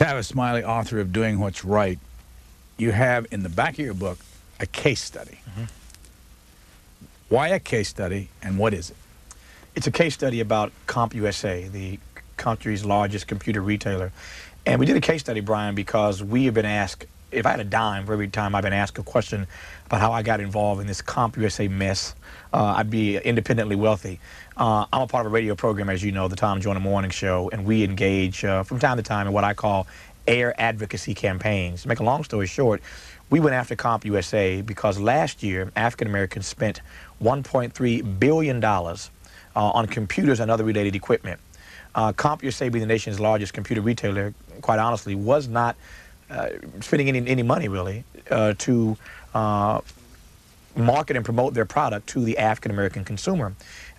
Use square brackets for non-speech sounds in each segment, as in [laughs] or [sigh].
Tavis Smiley, author of Doing What's Right, you have in the back of your book a case study. Mm -hmm. Why a case study and what is it? It's a case study about CompUSA, the country's largest computer retailer. And we did a case study, Brian, because we have been asked if I had a dime for every time I've been asked a question about how I got involved in this CompUSA mess, uh, I'd be independently wealthy. Uh, I'm a part of a radio program, as you know, the Tom Joyner Morning Show, and we engage uh, from time to time in what I call air advocacy campaigns. To make a long story short, we went after CompUSA because last year African Americans spent $1.3 billion uh, on computers and other related equipment. Uh, CompUSA, being the nation's largest computer retailer, quite honestly, was not spending any, any money really uh, to uh, market and promote their product to the African American consumer.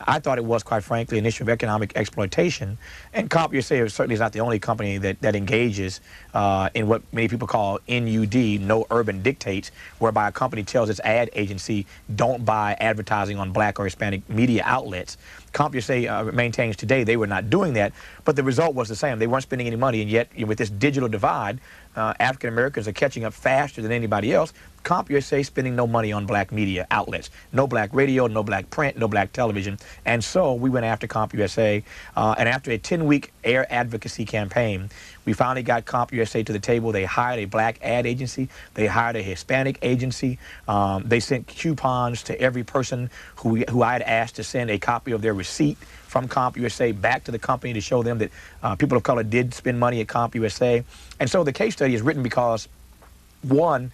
I thought it was, quite frankly, an issue of economic exploitation. And CompUSA certainly is not the only company that, that engages uh, in what many people call NUD, no urban dictates, whereby a company tells its ad agency, don't buy advertising on black or Hispanic media outlets. CompUSA uh, maintains today they were not doing that, but the result was the same. They weren't spending any money, and yet you know, with this digital divide, uh, African Americans are catching up faster than anybody else. CompUSA spending no money on black media outlets, no black radio, no black print, no black television, and so we went after CompUSA, uh, and after a 10-week air advocacy campaign, we finally got CompUSA to the table. They hired a black ad agency. They hired a Hispanic agency. Um, they sent coupons to every person who, who I had asked to send a copy of their receipt from CompUSA back to the company to show them that uh, people of color did spend money at CompUSA. And so the case study is written because, one,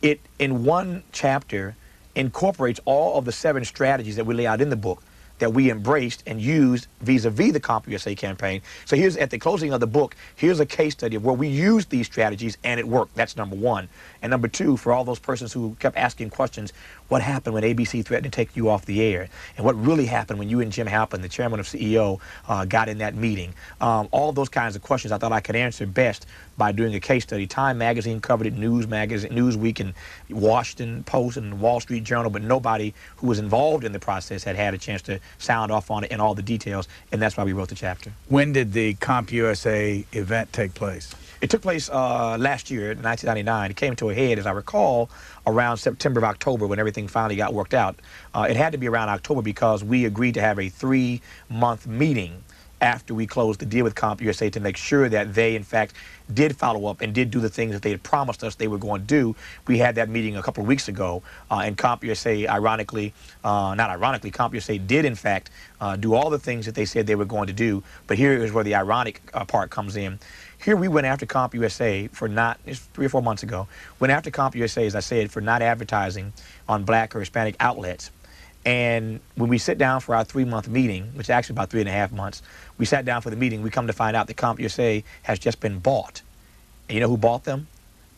it in one chapter incorporates all of the seven strategies that we lay out in the book that we embraced and used vis-a-vis the CompUSA campaign. So here's at the closing of the book, here's a case study of where we used these strategies and it worked. That's number one. And number two, for all those persons who kept asking questions, what happened when ABC threatened to take you off the air? And what really happened when you and Jim Halpin, the chairman of CEO, uh, got in that meeting? Um, all those kinds of questions I thought I could answer best by doing a case study. Time Magazine covered it, News Magazine, Newsweek, and Washington Post, and Wall Street Journal, but nobody who was involved in the process had had a chance to sound off on it and all the details, and that's why we wrote the chapter. When did the CompUSA event take place? It took place uh, last year, 1999. It came to a head, as I recall, around September of October when everything finally got worked out. Uh, it had to be around October because we agreed to have a three-month meeting after we closed the deal with CompUSA to make sure that they, in fact, did follow up and did do the things that they had promised us they were going to do. We had that meeting a couple of weeks ago, uh, and CompUSA, ironically, uh, not ironically, CompUSA did, in fact, uh, do all the things that they said they were going to do. But here is where the ironic uh, part comes in. Here we went after CompUSA for not, three or four months ago, went after CompUSA, as I said, for not advertising on black or Hispanic outlets. And when we sit down for our three-month meeting, which is actually about three and a half months, we sat down for the meeting. We come to find out that CompUSA has just been bought. And you know who bought them?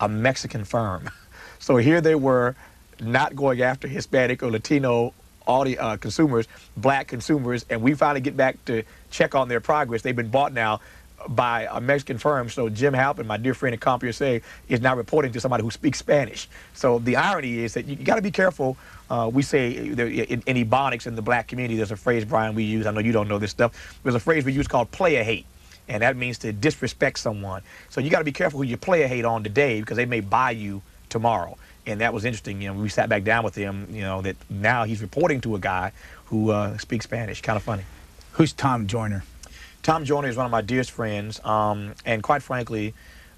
A Mexican firm. [laughs] So here they were, not going after Hispanic or Latino audio, uh, consumers, black consumers, and we finally get back to check on their progress. They've been bought now by a Mexican firm. So Jim Halpin, my dear friend at CompUSA, is now reporting to somebody who speaks Spanish. So the irony is that you, got to be careful. Uh, we say in, in Ebonics in the black community, there's a phrase, Brian, we use. I know you don't know this stuff. There's a phrase we use called player hate. And that means to disrespect someone. So you got to be careful who you player hate on today because they may buy you tomorrow. And that was interesting. You know, we sat back down with him, you know, that now he's reporting to a guy who uh, speaks Spanish. Kind of funny. Who's Tom Joyner? Tom Joyner is one of my dearest friends, um, and quite frankly,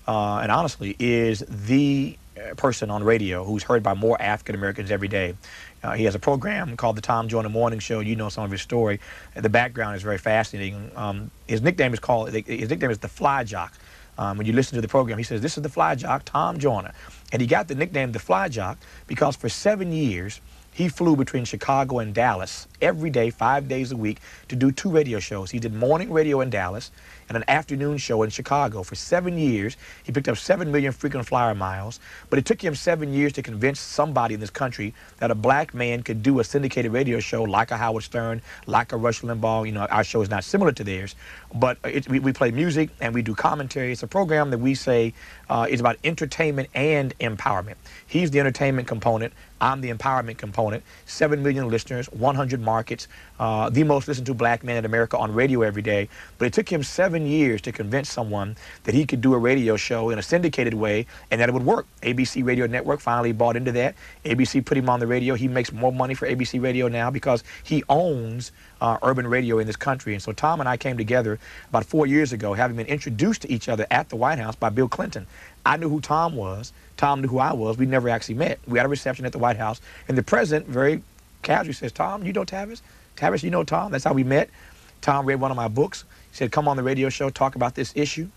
uh, and honestly, is the uh, person on radio who's heard by more African Americans every day. Uh, he has a program called the Tom Joyner Morning Show. You know some of his story. The background is very fascinating. Um, his nickname is called his nickname is the Fly Jock. Um, when you listen to the program, he says, "This is the Fly Jock, Tom Joyner," and he got the nickname the Fly Jock because for seven years he flew between Chicago and Dallas every day, five days a week, to do two radio shows. He did morning radio in Dallas and an afternoon show in Chicago. For seven years, he picked up seven million frequent flyer miles, but it took him seven years to convince somebody in this country that a black man could do a syndicated radio show like a Howard Stern, like a Rush Limbaugh. You know, our show is not similar to theirs, but it, we, we, play music and we do commentary. It's a program that we say uh, is about entertainment and empowerment. He's the entertainment component. I'm the empowerment component. Seven million listeners, 100 markets, uh, the most listened to black man in America on radio every day. But it took him seven years to convince someone that he could do a radio show in a syndicated way and that it would work. ABC Radio Network finally bought into that. ABC put him on the radio. He makes more money for ABC Radio now because he owns uh, urban radio in this country. And so Tom and I came together about four years ago, having been introduced to each other at the White House by Bill Clinton. I knew who Tom was. Tom knew who I was. We never actually met. We had a reception at the White House, and the president very casually says, Tom, you know Tavis? Tavis, you know Tom? That's how we met. Tom read one of my books. He said, come on the radio show, talk about this issue.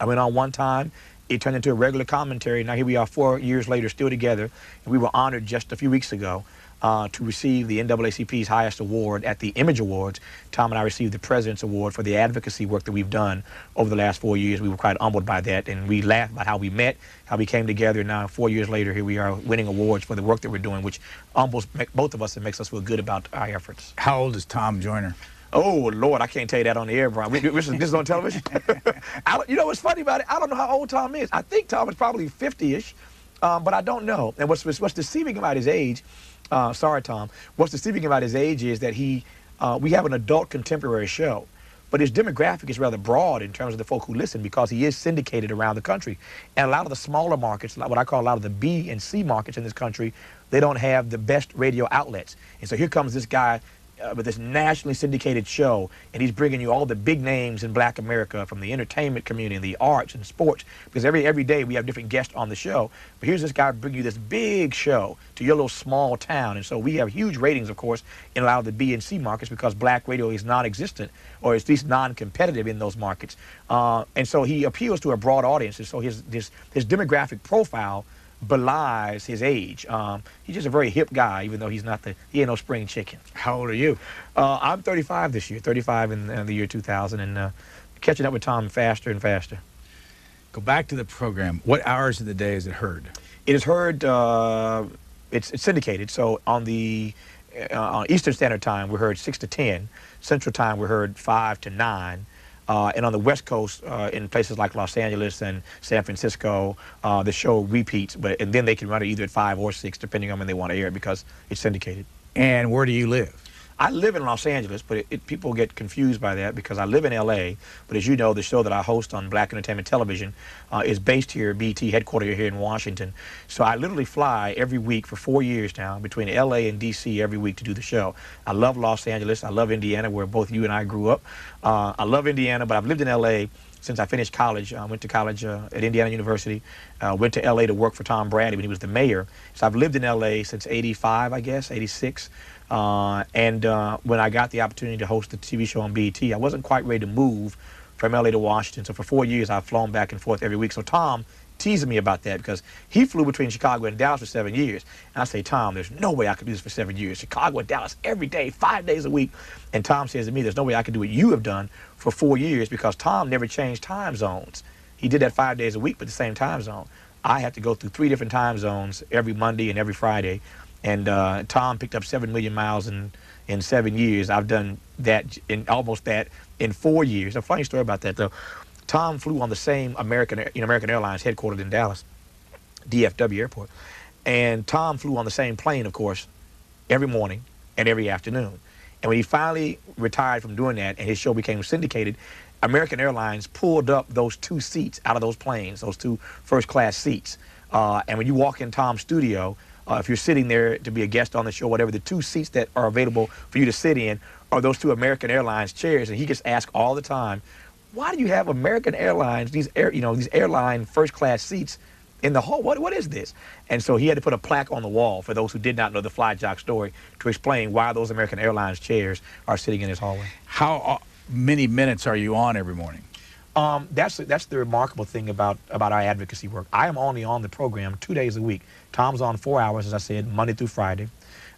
I went on one time. It turned into a regular commentary. Now here we are four years later, still together. And we were honored just a few weeks ago uh, to receive the NAACP's highest award at the Image Awards. Tom and I received the President's Award for the advocacy work that we've done over the last four years. We were quite humbled by that, and we laughed about how we met, how we came together. Now, four years later, here we are winning awards for the work that we're doing, which humbles both of us and makes us feel good about our efforts. How old is Tom Joyner? Oh Lord, I can't tell you that on the air, Brian. This, is, on television. [laughs] you know what's funny about it? I don't know how old Tom is. I think Tom is probably 50-ish, um, but I don't know. And what's, what's deceiving about his age uh, sorry, Tom. What's deceiving about his age is that he, uh, we have an adult contemporary show, but his demographic is rather broad in terms of the folk who listen because he is syndicated around the country. And a lot of the smaller markets, what I call a lot of the B and C markets in this country, they don't have the best radio outlets. And so here comes this guy uh, with this nationally syndicated show, and he's bringing you all the big names in Black America from the entertainment community, and the arts and sports. Because every every day we have different guests on the show. But here's this guy bringing you this big show to your little small town, and so we have huge ratings, of course, in a lot of the B and C markets because Black radio is non-existent or at least non-competitive in those markets. Uh, and so he appeals to a broad audience, and so his his his demographic profile belies his age. Um, he's just a very hip guy, even though he's not the, he ain't no spring chicken. How old are you? Uh, I'm 35 this year, 35 in, in the year 2000, and uh, catching up with Tom faster and faster. Go back to the program. What hours of the day is it heard? It is heard, uh, it's, it's, syndicated, so on the uh, on Eastern Standard Time, we heard 6 to 10. Central Time, we heard 5 to 9. Uh, and on the West Coast, uh, in places like Los Angeles and San Francisco, uh, the show repeats, but and then they can run it either at five or six, depending on when they want to air it, because it's syndicated. And where do you live? I live in Los Angeles, but it, it, people get confused by that because I live in L.A. But as you know, the show that I host on Black Entertainment Television uh, is based here, BT headquartered here in Washington. So I literally fly every week for four years now between L.A. and D.C. every week to do the show. I love Los Angeles. I love Indiana, where both you and I grew up. Uh, I love Indiana, but I've lived in L.A. since I finished college. I went to college uh, at Indiana University. Uh, went to L.A. to work for Tom Bradley when he was the mayor. So I've lived in L.A. since 85, I guess, 86. Uh, and uh, when I got the opportunity to host the TV show on BET, I wasn't quite ready to move from LA to Washington. So for four years, I've flown back and forth every week. So Tom teasing me about that because he flew between Chicago and Dallas for seven years. And I say, Tom, there's no way I could do this for seven years. Chicago and Dallas every day, five days a week. And Tom says to me, there's no way I could do what you have done for four years because Tom never changed time zones. He did that five days a week, but the same time zone. I have to go through three different time zones every Monday and every Friday and uh, Tom picked up seven million miles in in seven years. I've done that in almost that in four years. A funny story about that though. Tom flew on the same American you know, American Airlines headquartered in Dallas, DFW Airport, and Tom flew on the same plane, of course, every morning and every afternoon. And when he finally retired from doing that, and his show became syndicated, American Airlines pulled up those two seats out of those planes, those two first class seats. Uh, and when you walk in Tom's studio, uh, if you're sitting there to be a guest on the show, whatever, the two seats that are available for you to sit in are those two American Airlines chairs. And he gets asked all the time, why do you have American Airlines, these air, you know, these airline first class seats in the hall? What, what is this? And so he had to put a plaque on the wall for those who did not know the Fly Jock story to explain why those American Airlines chairs are sitting in his hallway. How uh, many minutes are you on every morning? Um, that's that's the remarkable thing about about our advocacy work. I am only on the program two days a week. Tom's on four hours, as I said, Monday through Friday.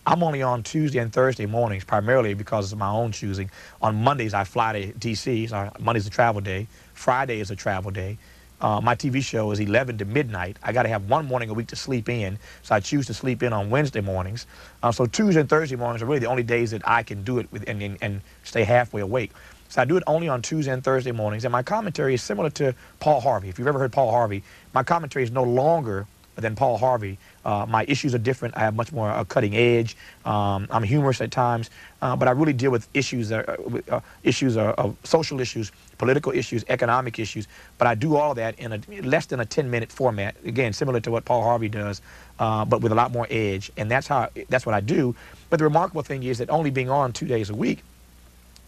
I'm only on Tuesday and Thursday mornings, primarily because of my own choosing. On Mondays, I fly to D.C. So Monday's a travel day. Friday is a travel day. Uh, my TV show is 11 to midnight. I got to have one morning a week to sleep in, so I choose to sleep in on Wednesday mornings. Uh, so Tuesday and Thursday mornings are really the only days that I can do it with and, and, and stay halfway awake. So I do it only on Tuesday and Thursday mornings, and my commentary is similar to Paul Harvey. If you've ever heard Paul Harvey, my commentary is no longer than Paul Harvey. Uh, my issues are different. I have much more a cutting edge. Um, I'm humorous at times, uh, but I really deal with issues, uh, uh, issues of social issues, political issues, economic issues. But I do all that in a less than a 10-minute format. Again, similar to what Paul Harvey does, uh, but with a lot more edge. And that's how that's what I do. But the remarkable thing is that only being on two days a week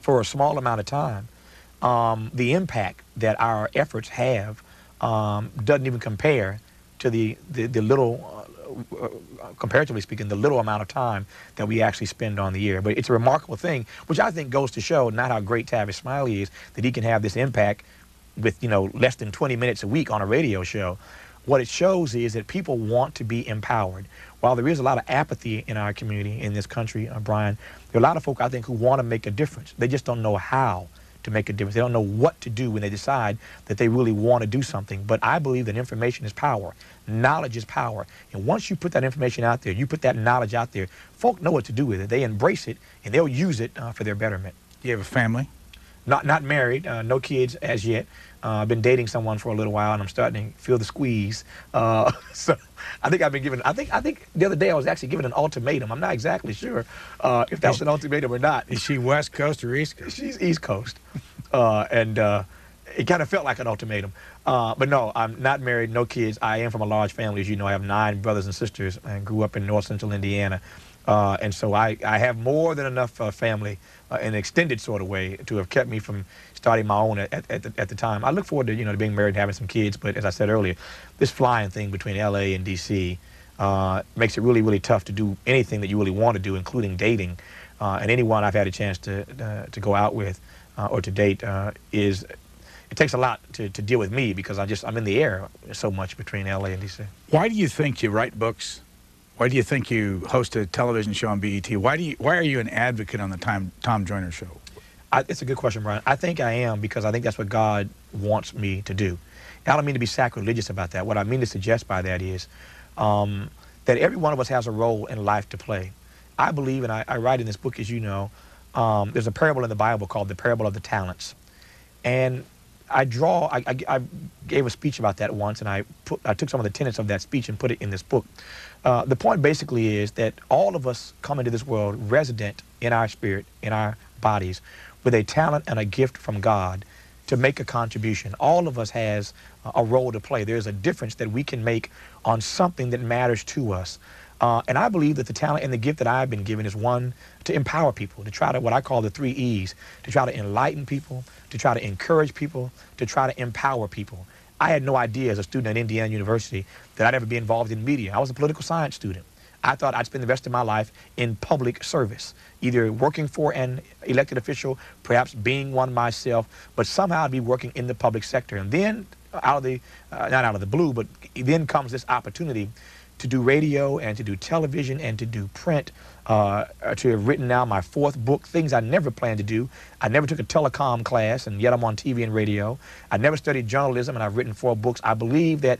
for a small amount of time, um, the impact that our efforts have um, doesn't even compare to the, the, the little uh, comparatively speaking, the little amount of time that we actually spend on the air. But it's a remarkable thing, which I think goes to show not how great Tavis Smiley is, that he can have this impact with, you know, less than 20 minutes a week on a radio show. What it shows is that people want to be empowered. While there is a lot of apathy in our community, in this country, uh, Brian, there are a lot of folk, I think, who want to make a difference. They just don't know how to make a difference. They don't know what to do when they decide that they really want to do something. But I believe that information is power. Knowledge is power. And once you put that information out there, you put that knowledge out there, folk know what to do with it. They embrace it, and they'll use it uh, for their betterment. Do you have a family? Not, not married, uh, no kids as yet. Uh, I've been dating someone for a little while, and I'm starting to feel the squeeze. Uh, [laughs] so I think I've been given. I think I think the other day I was actually given an ultimatum. I'm not exactly sure uh, if that's an ultimatum or not. Is she West Coast or East Coast? She's East Coast, uh, and uh, it kind of felt like an ultimatum. Uh, but no, I'm not married, no kids. I am from a large family, as you know. I have nine brothers and sisters, and grew up in North Central Indiana. Uh, and so I, I have more than enough uh, family uh, in an extended sort of way to have kept me from starting my own at, at, the, at the time. I look forward to, you know, to being married and having some kids, but as I said earlier, this flying thing between LA and DC uh, makes it really, really tough to do anything that you really want to do, including dating. Uh, and anyone I've had a chance to, uh, to go out with or to date is it takes a lot to, to deal with me because I just I'm in the air so much between LA and DC. Why do you think you write books why do you think you host a television show on BET? Why do you? Why are you an advocate on the Tom Tom Joyner show? I, it's a good question, Brian. I think I am because I think that's what God wants me to do. I don't mean to be sacrilegious about that. What I mean to suggest by that is um, that every one of us has a role in life to play. I believe, and I, I write in this book, as you know, um, there's a parable in the Bible called the parable of the talents, and I draw. I, I, I, gave a speech about that once, and I put I took some of the tenets of that speech and put it in this book. Uh, the point basically is that all of us come into this world resident in our spirit, in our bodies, with a talent and a gift from God to make a contribution. All of us has a role to play. There's a difference that we can make on something that matters to us. Uh, and I believe that the talent and the gift that I've been given is one to empower people, to try to, what I call the three E's, to try to enlighten people, to try to encourage people, to try to empower people. I had no idea as a student at Indiana University that I'd ever be involved in media. I was a political science student. I thought I'd spend the rest of my life in public service, either working for an elected official, perhaps being one myself, but somehow I'd be working in the public sector. And then, out of the, uh, not out of the blue, but then comes this opportunity to do radio and to do television and to do print, uh, to have written now my fourth book, things I never planned to do. I never took a telecom class, and yet I'm on TV and radio. I never studied journalism, and I've written four books. I believe that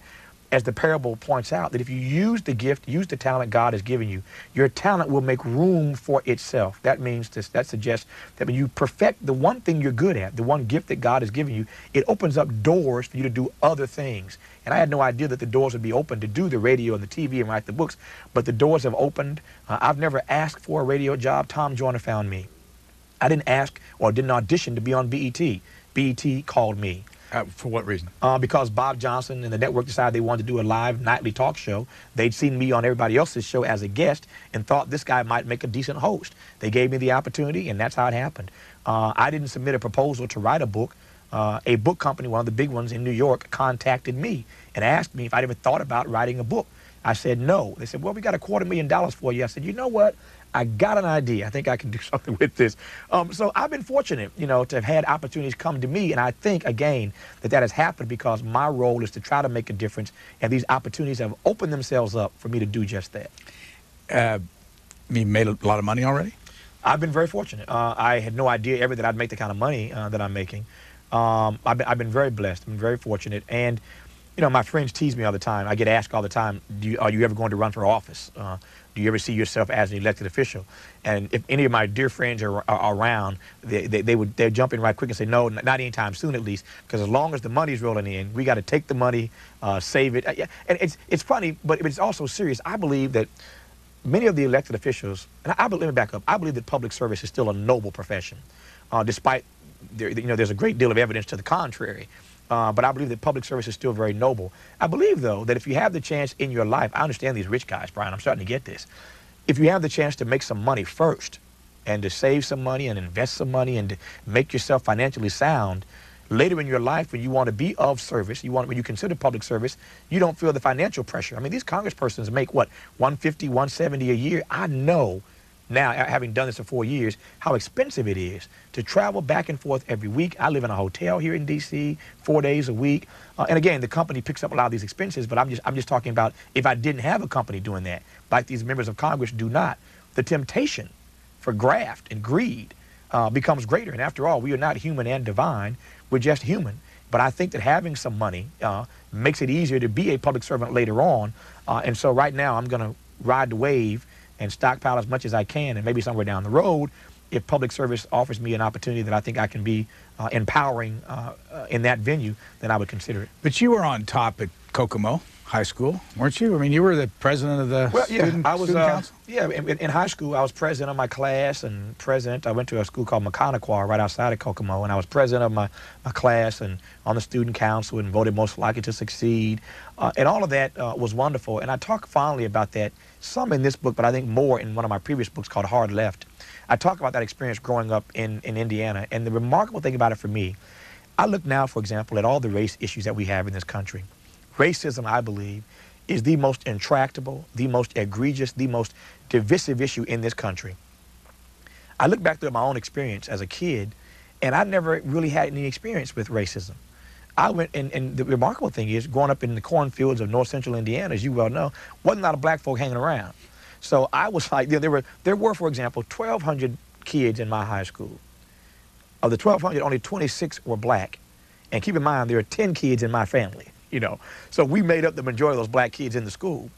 as the parable points out, that if you use the gift, use the talent God has given you, your talent will make room for itself. That means this, that suggests that when you perfect the one thing you're good at, the one gift that God has given you, it opens up doors for you to do other things. And I had no idea that the doors would be open to do the radio and the TV and write the books, but the doors have opened. Uh, I've never asked for a radio job. Tom Joyner found me. I didn't ask or didn't audition to be on BET. BET called me. Uh, for what reason? Uh, because Bob Johnson and the network decided they wanted to do a live nightly talk show. They'd seen me on everybody else's show as a guest and thought this guy might make a decent host. They gave me the opportunity, and that's how it happened. Uh, I didn't submit a proposal to write a book. Uh, a book company, one of the big ones in New York, contacted me and asked me if I'd ever thought about writing a book. I said no. They said, well, we got a quarter million dollars for you. I said, you know what? I got an idea. I think I can do [laughs] something with this. Um, so I've been fortunate, you know, to have had opportunities come to me. And I think, again, that that has happened because my role is to try to make a difference. And these opportunities have opened themselves up for me to do just that. Uh, you made a lot of money already? I've been very fortunate. Uh, I had no idea ever that I'd make the kind of money uh, that I'm making. Um, I've, been, I've been very blessed. I've been very fortunate. And you know, my friends tease me all the time. I get asked all the time, Do you, "Are you ever going to run for office? Uh, do you ever see yourself as an elected official?" And if any of my dear friends are, are around, they, they, they would they jump in right quick and say, "No, not anytime soon, at least, because as long as the money's rolling in, we got to take the money, uh, save it." And it's it's funny, but it's also serious. I believe that many of the elected officials, and I, I let me back up. I believe that public service is still a noble profession, uh, despite there, you know there's a great deal of evidence to the contrary. Uh, but I believe that public service is still very noble. I believe, though, that if you have the chance in your life, I understand these rich guys, Brian, I'm starting to get this. If you have the chance to make some money first and to save some money and invest some money and make yourself financially sound, later in your life when you want to be of service, you want when you consider public service, you don't feel the financial pressure. I mean, these congresspersons make what, 150, 170 a year? I know now, having done this for four years, how expensive it is to travel back and forth every week. I live in a hotel here in D.C. four days a week, uh, and again, the company picks up a lot of these expenses. But I'm just I'm just talking about if I didn't have a company doing that, like these members of Congress do not, the temptation for graft and greed uh, becomes greater. And after all, we are not human and divine; we're just human. But I think that having some money uh, makes it easier to be a public servant later on. Uh, and so right now, I'm going to ride the wave and stockpile as much as I can, and maybe somewhere down the road, if public service offers me an opportunity that I think I can be uh, empowering uh, uh, in that venue, then I would consider it. But you were on top at Kokomo High School, weren't you? I mean, you were the president of the well, yeah, student, I was, student uh, council? Yeah, in, in, high school, I was president of my class and president. I went to a school called Maconaquah right outside of Kokomo, and I was president of my, my class and on the student council and voted most likely to succeed. Uh, and all of that uh, was wonderful. And I talk fondly about that some in this book, but I think more in one of my previous books called Hard Left. I talk about that experience growing up in, in Indiana. And the remarkable thing about it for me, I look now, for example, at all the race issues that we have in this country. Racism, I believe, is the most intractable, the most egregious, the most divisive issue in this country. I look back through my own experience as a kid, and I never really had any experience with racism. I went, and, and the remarkable thing is, growing up in the cornfields of north central Indiana, as you well know, wasn't a lot of black folk hanging around. So I was [laughs] like, you know, there were, there were, for example, 1,200 kids in my high school. Of the 1,200, only 26 were black. And keep in mind, there are 10 kids in my family, you know. So we made up the majority of those black kids in the school.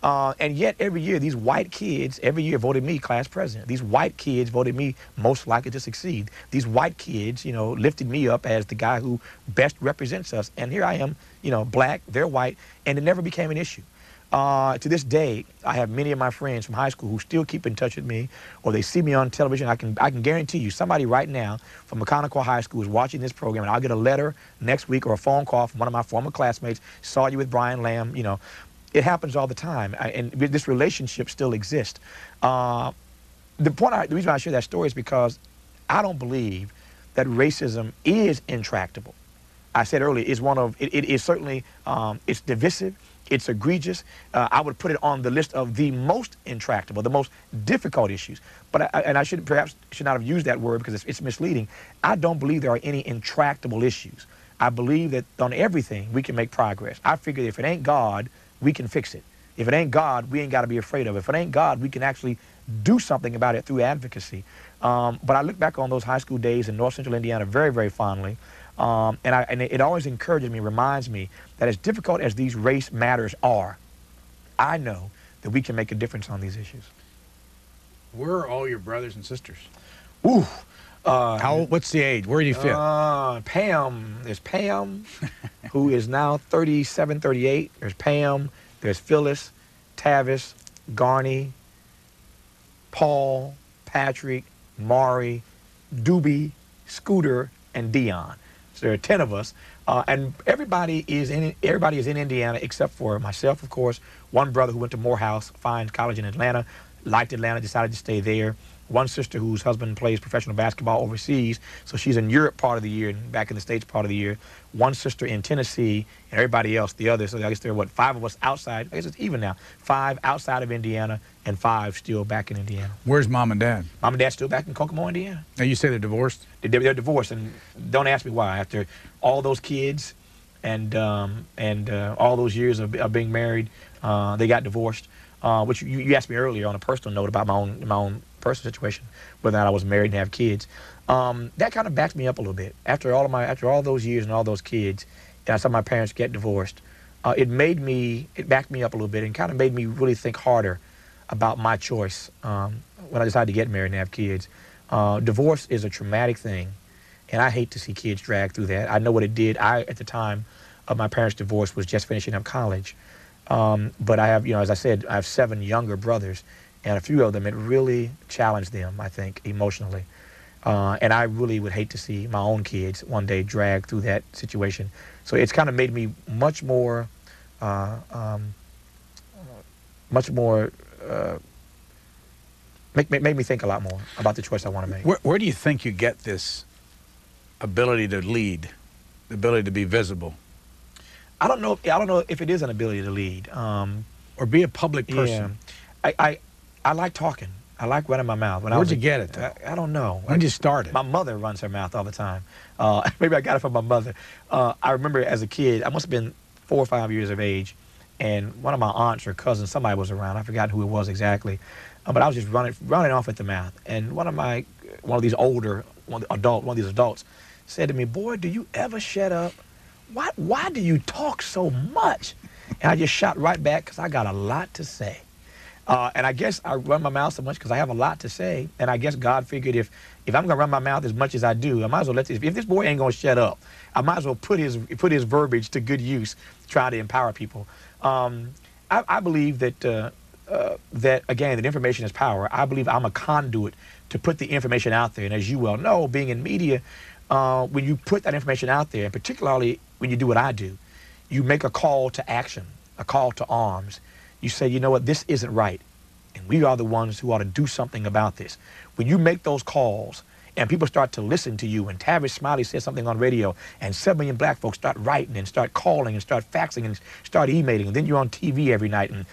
Uh, and yet every year, these white kids, every year voted me class president. These white kids voted me most likely to succeed. These white kids, you know, lifted me up as the guy who best represents us. And here I am, you know, black, they're white, and it never became an issue. Uh, to this day, I have many of my friends from high school who still keep in touch with me, or they see me on television. I can I can guarantee you, somebody right now from Maconaquah High School is watching this program, and I'll get a letter next week or a phone call from one of my former classmates. Saw you with Brian Lamb, you know, it happens all the time, and this relationship still exists. Uh, the point, I, the reason I share that story is because I don't believe that racism is intractable. I said earlier, it's one of it, it is certainly um, it's divisive, it's egregious. Uh, I would put it on the list of the most intractable, the most difficult issues. But I, and I should perhaps should not have used that word because it's, it's misleading. I don't believe there are any intractable issues. I believe that on everything we can make progress. I figure if it ain't God, we can fix it. If it ain't God, we ain't got to be afraid of it. If it ain't God, we can actually do something about it through advocacy. Um, but I look back on those high school days in North Central Indiana very, very fondly. Um, and, I, and it always encourages me, reminds me that as difficult as these race matters are, I know that we can make a difference on these issues. Where are all your brothers and sisters? Ooh. Uh, How? What's the age? Where do you fit? Uh, Pam. There's Pam, [laughs] who is now 37, 38. There's Pam. There's Phyllis, Tavis, Garney, Paul, Patrick, Mari, Doobie, Scooter, and Dion. So there are 10 of us. Uh, and everybody is in everybody is in Indiana except for myself, of course. One brother who went to Morehouse Fine College in Atlanta, liked Atlanta, decided to stay there one sister whose husband plays professional basketball overseas, so she's in Europe part of the year and back in the States part of the year. One sister in Tennessee, and everybody else, the other. So I guess there are, what, five of us outside? I guess it's even now. Five outside of Indiana and five still back in Indiana. Where's mom and dad? Mom and dad still back in Kokomo, Indiana. Now, you say they're divorced? They're, they're divorced, and don't ask me why. After all those kids and, um, and uh, all those years of, of being married, uh, they got divorced. Uh, which you, you asked me earlier on a personal note about my own my own personal situation, whether or not I was married and have kids. Um, that kind of backed me up a little bit. After all of my, after all those years and all those kids, and I saw my parents get divorced. uh, it made me, it backed me up a little bit and kind of made me really think harder about my choice um, when I decided to get married and have kids. Uh, divorce is a traumatic thing, and I hate to see kids dragged through that. I know what it did. I, at the time of my parents' divorce, was just finishing up college. Um, but I have, you know, as I said, I have seven younger brothers, and a few of them, it really challenged them, I think, emotionally. Uh, and I really would hate to see my own kids one day drag through that situation. So it's kind of made me much more, uh, um, much more, uh, make, make, made me think a lot more about the choice I want to make. Where, where do you think you get this ability to lead, the ability to be visible? I don't know. If, I don't know if it is an ability to lead um, or be a public person. Yeah. I, I, I like talking. I like running my mouth. When Where'd you a, get it? I, I, don't know. When did you start it? My mother runs her mouth all the time. Uh, [laughs] maybe I got it from my mother. Uh, I remember as a kid, I must have been four or five years of age, and one of my aunts or cousins, somebody was around. I forgot who it was exactly, uh, but I was just running, running off at the mouth. And one of my, one of these older, one adult, one of these adults, said to me, "Boy, do you ever shut up?" why, why do you talk so much? And I just shot right back because I got a lot to say. Uh, and I guess I run my mouth so much because I have a lot to say. And I guess God figured if, if I'm going to run my mouth as much as I do, I might as well let this, if this boy ain't going to shut up, I might as well put his, put his verbiage to good use, try to empower people. Um, I, I, believe that, uh, uh, that, again, that information is power. I believe I'm a conduit to put the information out there. And as you well know, being in media, uh, when you put that information out there, and particularly when you do what I do, you make a call to action, a call to arms. You say, you know what, this isn't right. And we are the ones who ought to do something about this. When you make those calls and people start to listen to you, and Tavis Smiley says something on radio, and 7 million black folks start writing and start calling and start faxing and start emailing, and then you're on TV every night, and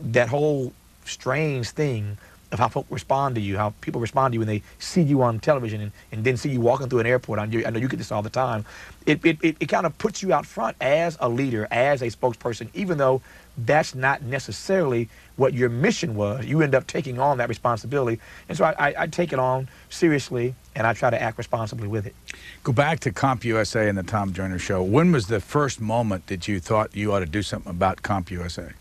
that whole strange thing of how folks respond to you, how people respond to you when they see you on television and, and then see you walking through an airport. I know you get this all the time. It, it, it, it kind of puts you out front as a leader, as a spokesperson, even though that's not necessarily what your mission was. You end up taking on that responsibility. And so I, I, I take it on seriously and I try to act responsibly with it. Go back to CompUSA and the Tom Joyner Show. When was the first moment that you thought you ought to do something about CompUSA?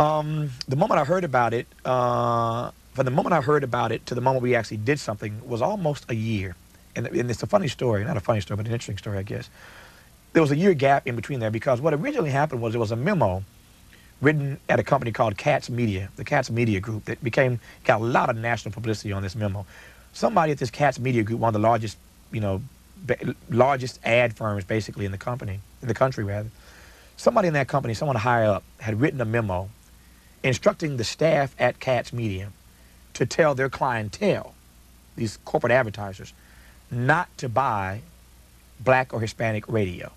Um, the moment I heard about it, uh, from the moment I heard about it to the moment we actually did something was almost a year. And, and it's a funny story, not a funny story, but an interesting story, I guess. There was a year gap in between there because what originally happened was there was a memo written at a company called Katz Media, the Katz Media Group, that became got a lot of national publicity on this memo. Somebody at this Katz Media Group, one of the largest, you know, largest ad firms basically in the company, in the country rather, somebody in that company, someone higher up, had written a memo instructing the staff at Katz Media to tell their clientele, these corporate advertisers, not to buy black or Hispanic radio.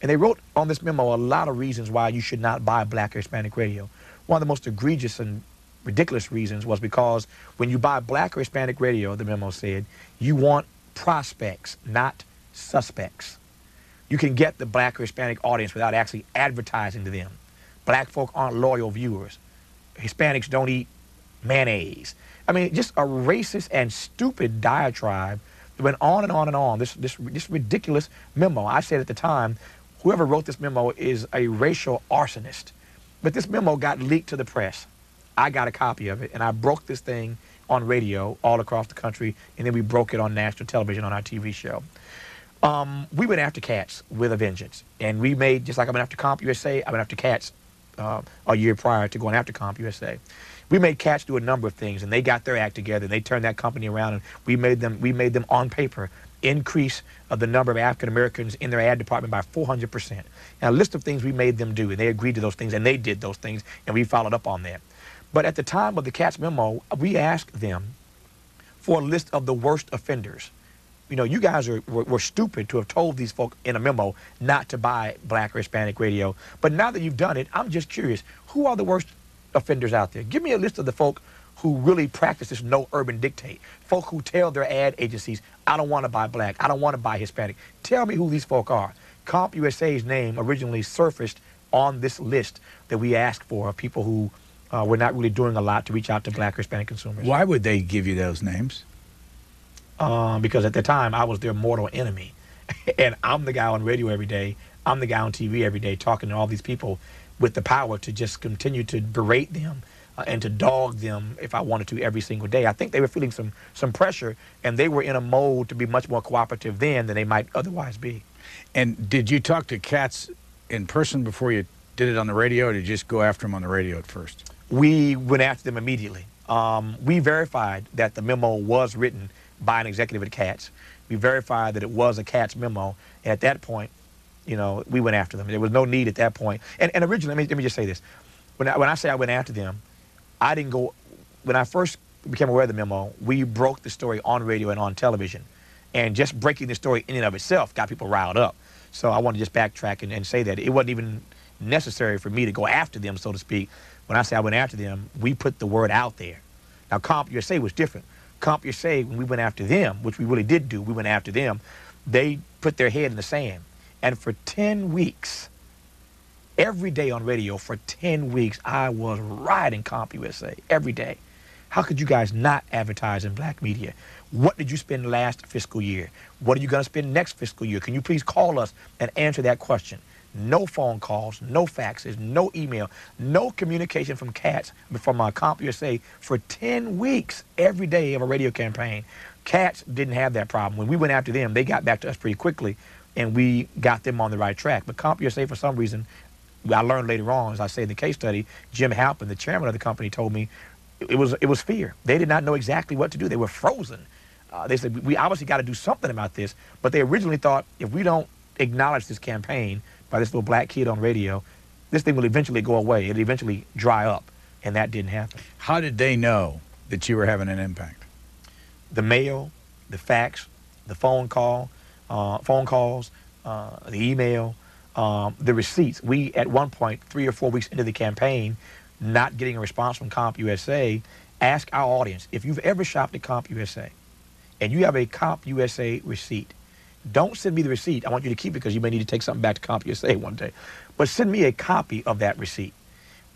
And they wrote on this memo a lot of reasons why you should not buy black or Hispanic radio. One of the most egregious and ridiculous reasons was because when you buy black or Hispanic radio, the memo said, you want prospects, not suspects. You can get the black or Hispanic audience without actually advertising to them. Black folk aren't loyal viewers. Hispanics don't eat mayonnaise. I mean, just a racist and stupid diatribe that went on and on and on. This, this, this ridiculous memo. I said at the time, whoever wrote this memo is a racial arsonist. But this memo got leaked to the press. I got a copy of it, and I broke this thing on radio all across the country, and then we broke it on national television on our TV show. Um, we went after Katz with a vengeance, and we made, just like I went after CompUSA, I went after Katz uh, a year prior to going after CompUSA. We made Katz do a number of things, and they got their act together. And they turned that company around, and we made them we made them on paper increase of the number of African Americans in their ad department by 400 percent. And a list of things we made them do, and they agreed to those things, and they did those things, and we followed up on that. But at the time of the Katz memo, we asked them for a list of the worst offenders you know, you guys are, were, were, stupid to have told these folk in a memo not to buy black or Hispanic radio. But now that you've done it, I'm just curious, who are the worst offenders out there? Give me a list of the folk who really practice this no urban dictate. Folk who tell their ad agencies, I don't want to buy black, I don't want to buy Hispanic. Tell me who these folk are. CompUSA's name originally surfaced on this list that we asked for of people who uh, were not really doing a lot to reach out to black or Hispanic consumers. Why would they give you those names? Uh, because at the time I was their mortal enemy. [laughs] and I'm the guy on radio every day. I'm the guy on TV every day talking to all these people with the power to just continue to berate them uh, and to dog them if I wanted to every single day. I think they were feeling some some pressure, and they were in a mode to be much more cooperative then than they might otherwise be. And did you talk to Katz in person before you did it on the radio, or did you just go after him on the radio at first? We went after them immediately. Um, we verified that the memo was written by an executive at Katz. We verified that it was a Katz memo, and at that point, you know, we went after them. There was no need at that point. And, and originally, let me, let me just say this. When I, when I say I went after them, I didn't go, when I first became aware of the memo, we broke the story on radio and on television. And just breaking the story in and of itself got people riled up. So I want to just backtrack and, and say that it wasn't even necessary for me to go after them, so to speak. When I say I went after them, we put the word out there. Now, CompUSA was different. CompUSA, when we went after them, which we really did do, we went after them, they put their head in the sand. And for 10 weeks, every day on radio for 10 weeks, I was riding CompUSA every day. How could you guys not advertise in black media? What did you spend last fiscal year? What are you going to spend next fiscal year? Can you please call us and answer that question? No phone calls, no faxes, no email, no communication from Katz from uh, CompUSA for 10 weeks every day of a radio campaign. Katz didn't have that problem. When we went after them, they got back to us pretty quickly and we got them on the right track. But CompUSA, for some reason, I learned later on, as I say in the case study, Jim Halpin, the chairman of the company, told me it was it was fear. They did not know exactly what to do. They were frozen. Uh, they said we obviously got to do something about this. But they originally thought if we don't acknowledge this campaign by this little black kid on radio, this thing will eventually go away. It'll eventually dry up, and that didn't happen. How did they know that you were having an impact? The mail, the fax, the phone call, uh, phone calls, uh, the email, um, the receipts. We, at one point, three or four weeks into the campaign, not getting a response from CompUSA, ask our audience if you've ever shopped at CompUSA and you have a CompUSA receipt, don't send me the receipt. I want you to keep it because you may need to take something back to CompUSA one day. But send me a copy of that receipt.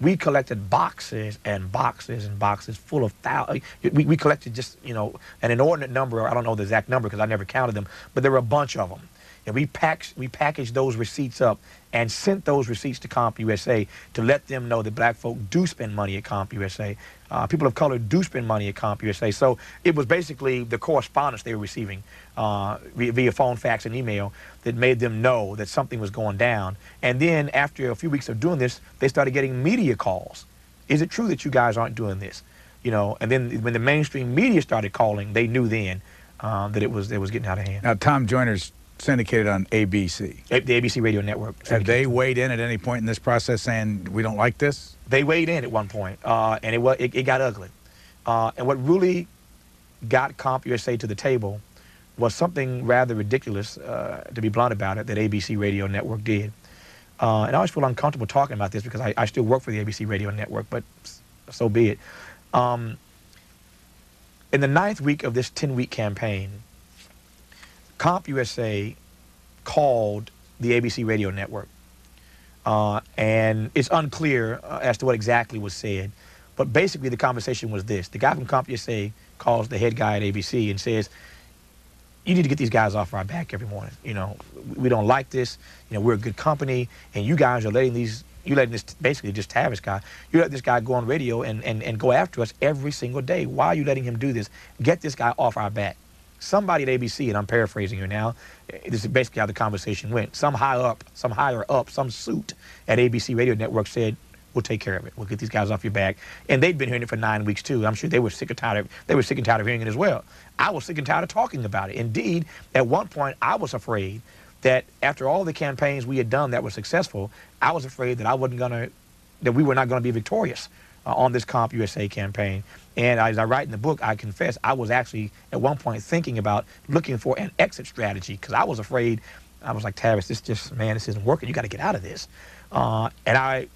We collected boxes and boxes and boxes full of thousands. We, we collected just, you know, an inordinate number. I don't know the exact number because I never counted them, but there were a bunch of them. And we, packed, we packaged those receipts up and sent those receipts to CompUSA to let them know that black folk do spend money at CompUSA. Uh, people of color do spend money at CompUSA. So it was basically the correspondence they were receiving uh, via phone, fax, and email that made them know that something was going down. And then after a few weeks of doing this, they started getting media calls. Is it true that you guys aren't doing this? You know, and then when the mainstream media started calling, they knew then uh, that it was it was getting out of hand. Now, Tom Joyner's syndicated on ABC. A the ABC radio network. Have they weighed in at any point in this process saying we don't like this? They weighed in at one point, uh, and it, was, it, it got ugly. Uh, and what really got CompUSA to the table was something rather ridiculous, uh, to be blunt about it, that ABC Radio Network did. Uh, and I always feel uncomfortable talking about this because I, I, still work for the ABC Radio Network, but so be it. Um, in the ninth week of this 10-week campaign, CompUSA called the ABC radio network. Uh, and it's unclear uh, as to what exactly was said. But basically, the conversation was this. The guy from CompUSA calls the head guy at ABC and says, you need to get these guys off our back every morning. You know, we don't like this. You know, we're a good company, and you guys are letting these, you letting this, basically just Tavis guy, you let this guy go on radio and, and, and go after us every single day. Why are you letting him do this? Get this guy off our back somebody at ABC, and I'm paraphrasing here now, this is basically how the conversation went. Some high up, some higher up, some suit at ABC Radio Network said, we'll take care of it. We'll get these guys off your back. And they'd been hearing it for nine weeks too. I'm sure they were sick and tired of, they were sick and tired of hearing it as well. I was sick and tired of talking about it. Indeed, at one point I was afraid that after all the campaigns we had done that were successful, I was afraid that I wasn't gonna, that we were not gonna be victorious uh, on this CompUSA campaign. And as I write in the book, I confess I was actually at one point thinking about looking for an exit strategy because I was afraid. I was like, Tavis, this just, man, this isn't working. You got to get out of this. Uh, and I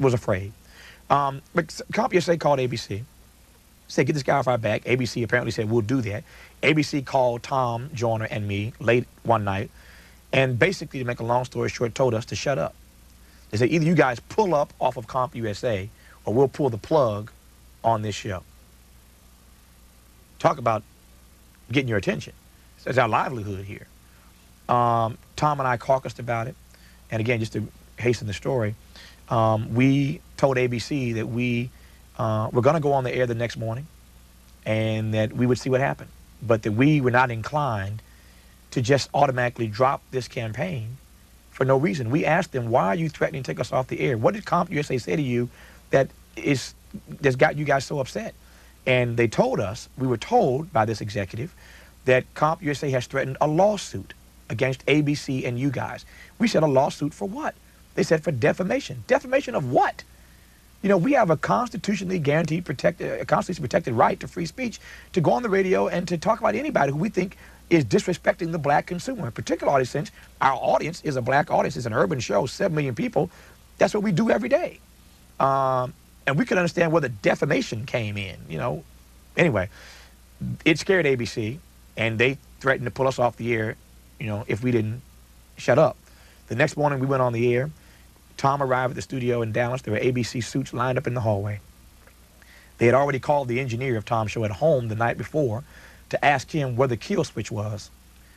was afraid. Um, but CompUSA called ABC, said, get this guy off our back. ABC apparently said, we'll do that. ABC called Tom Joyner and me late one night and basically, to make a long story short, told us to shut up. They said, either you guys pull up off of CompUSA or we'll pull the plug on this show. Talk about getting your attention. It's our livelihood here. Um, Tom and I caucused about it. And again, just to hasten the story, um, we told ABC that we uh, were going to go on the air the next morning and that we would see what happened, but that we were not inclined to just automatically drop this campaign for no reason. We asked them, why are you threatening to take us off the air? What did CompUSA say to you that is that's got you guys so upset? And they told us, we were told by this executive, that CompUSA has threatened a lawsuit against ABC and you guys. We said a lawsuit for what? They said for defamation. Defamation of what? You know, we have a constitutionally guaranteed, protected, uh, a constitutionally protected right to free speech to go on the radio and to talk about anybody who we think is disrespecting the black consumer. In Particularly since our audience is a black audience, it's an urban show, seven million people. That's what we do every day. Um, and we could understand where the defamation came in. You know, anyway, it scared ABC, and they threatened to pull us off the air. You know, if we didn't shut up. The next morning we went on the air. Tom arrived at the studio in Dallas. There were ABC suits lined up in the hallway. They had already called the engineer of Tom's show at home the night before to ask him where the kill switch was.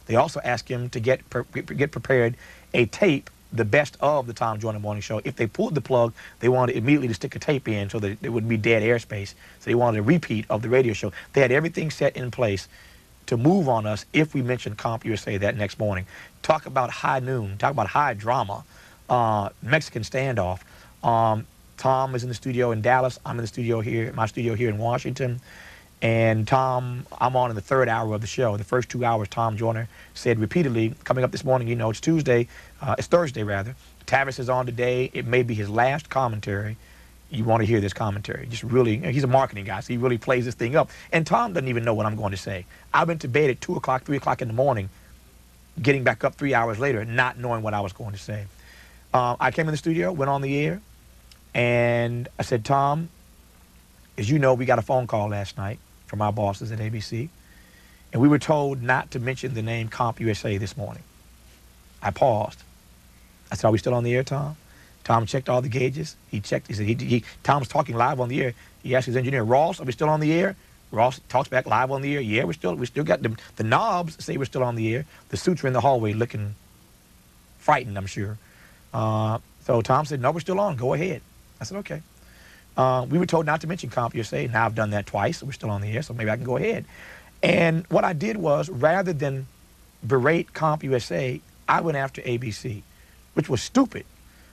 They also asked him to get, pre get prepared a tape, the best of the Tom Joyner Morning Show. If they pulled the plug, they wanted immediately to stick a tape in so that it would be dead airspace. So they wanted a repeat of the radio show. They had everything set in place to move on us if we mentioned CompUSA that next morning. Talk about high noon. Talk about high drama. Uh, Mexican standoff. Um, Tom is in the studio in Dallas. I'm in the studio here, my studio here in Washington. And Tom, I'm on in the third hour of the show. The first two hours, Tom Joyner said repeatedly, coming up this morning, you know, it's Tuesday, uh, it's Thursday rather. Tavis is on today. It may be his last commentary. You want to hear this commentary. Just really, he's a marketing guy, so he really plays this thing up. And Tom doesn't even know what I'm going to say. I went to bed at 2 o'clock, 3 o'clock in the morning, getting back up three hours later, not knowing what I was going to say. Uh, I came in the studio, went on the air, and I said, Tom, as you know, we got a phone call last night from our bosses at ABC, and we were told not to mention the name CompUSA this morning. I paused. I said, are we still on the air, Tom? Tom checked all the gauges. He checked. He said, he, he, Tom's talking live on the air. He asked his engineer, Ross, are we still on the air? Ross talks back live on the air. Yeah, we're still, we still got the, the knobs say we're still on the air. The suits are in the hallway looking frightened, I'm sure. Uh, so Tom said, no, we're still on. Go ahead. I said, okay. Uh, we were told not to mention CompUSA. Now I've done that twice, we're still on the air, so maybe I can go ahead. And what I did was, rather than berate CompUSA, I went after ABC, which was stupid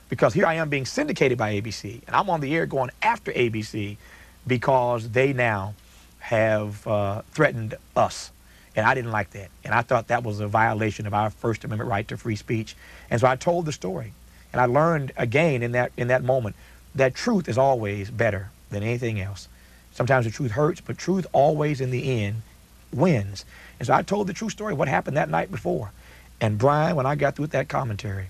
because here I am being syndicated by ABC, and I'm on the air going after ABC because they now have uh, threatened us. And I didn't like that. And I thought that was a violation of our First Amendment right to free speech. And so I told the story. And I learned again in that, in that moment that truth is always better than anything else. Sometimes the truth hurts, but truth always in the end wins. And so I told the true story, what happened that night before. And Brian, when I got through with that commentary,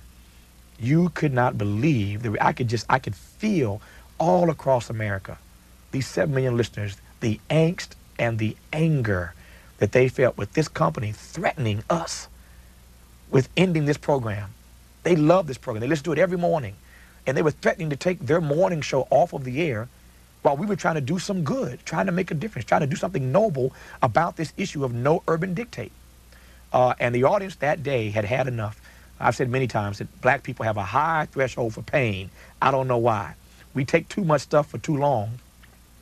you could not believe that I could just, I could feel all across America, these 7 million listeners, the angst and the anger that they felt with this company threatening us with ending this program. They love this program. They listen to it every morning and they were threatening to take their morning show off of the air while we were trying to do some good, trying to make a difference, trying to do something noble about this issue of no urban dictate. Uh, and the audience that day had had enough. I've said many times that black people have a high threshold for pain. I don't know why. We take too much stuff for too long.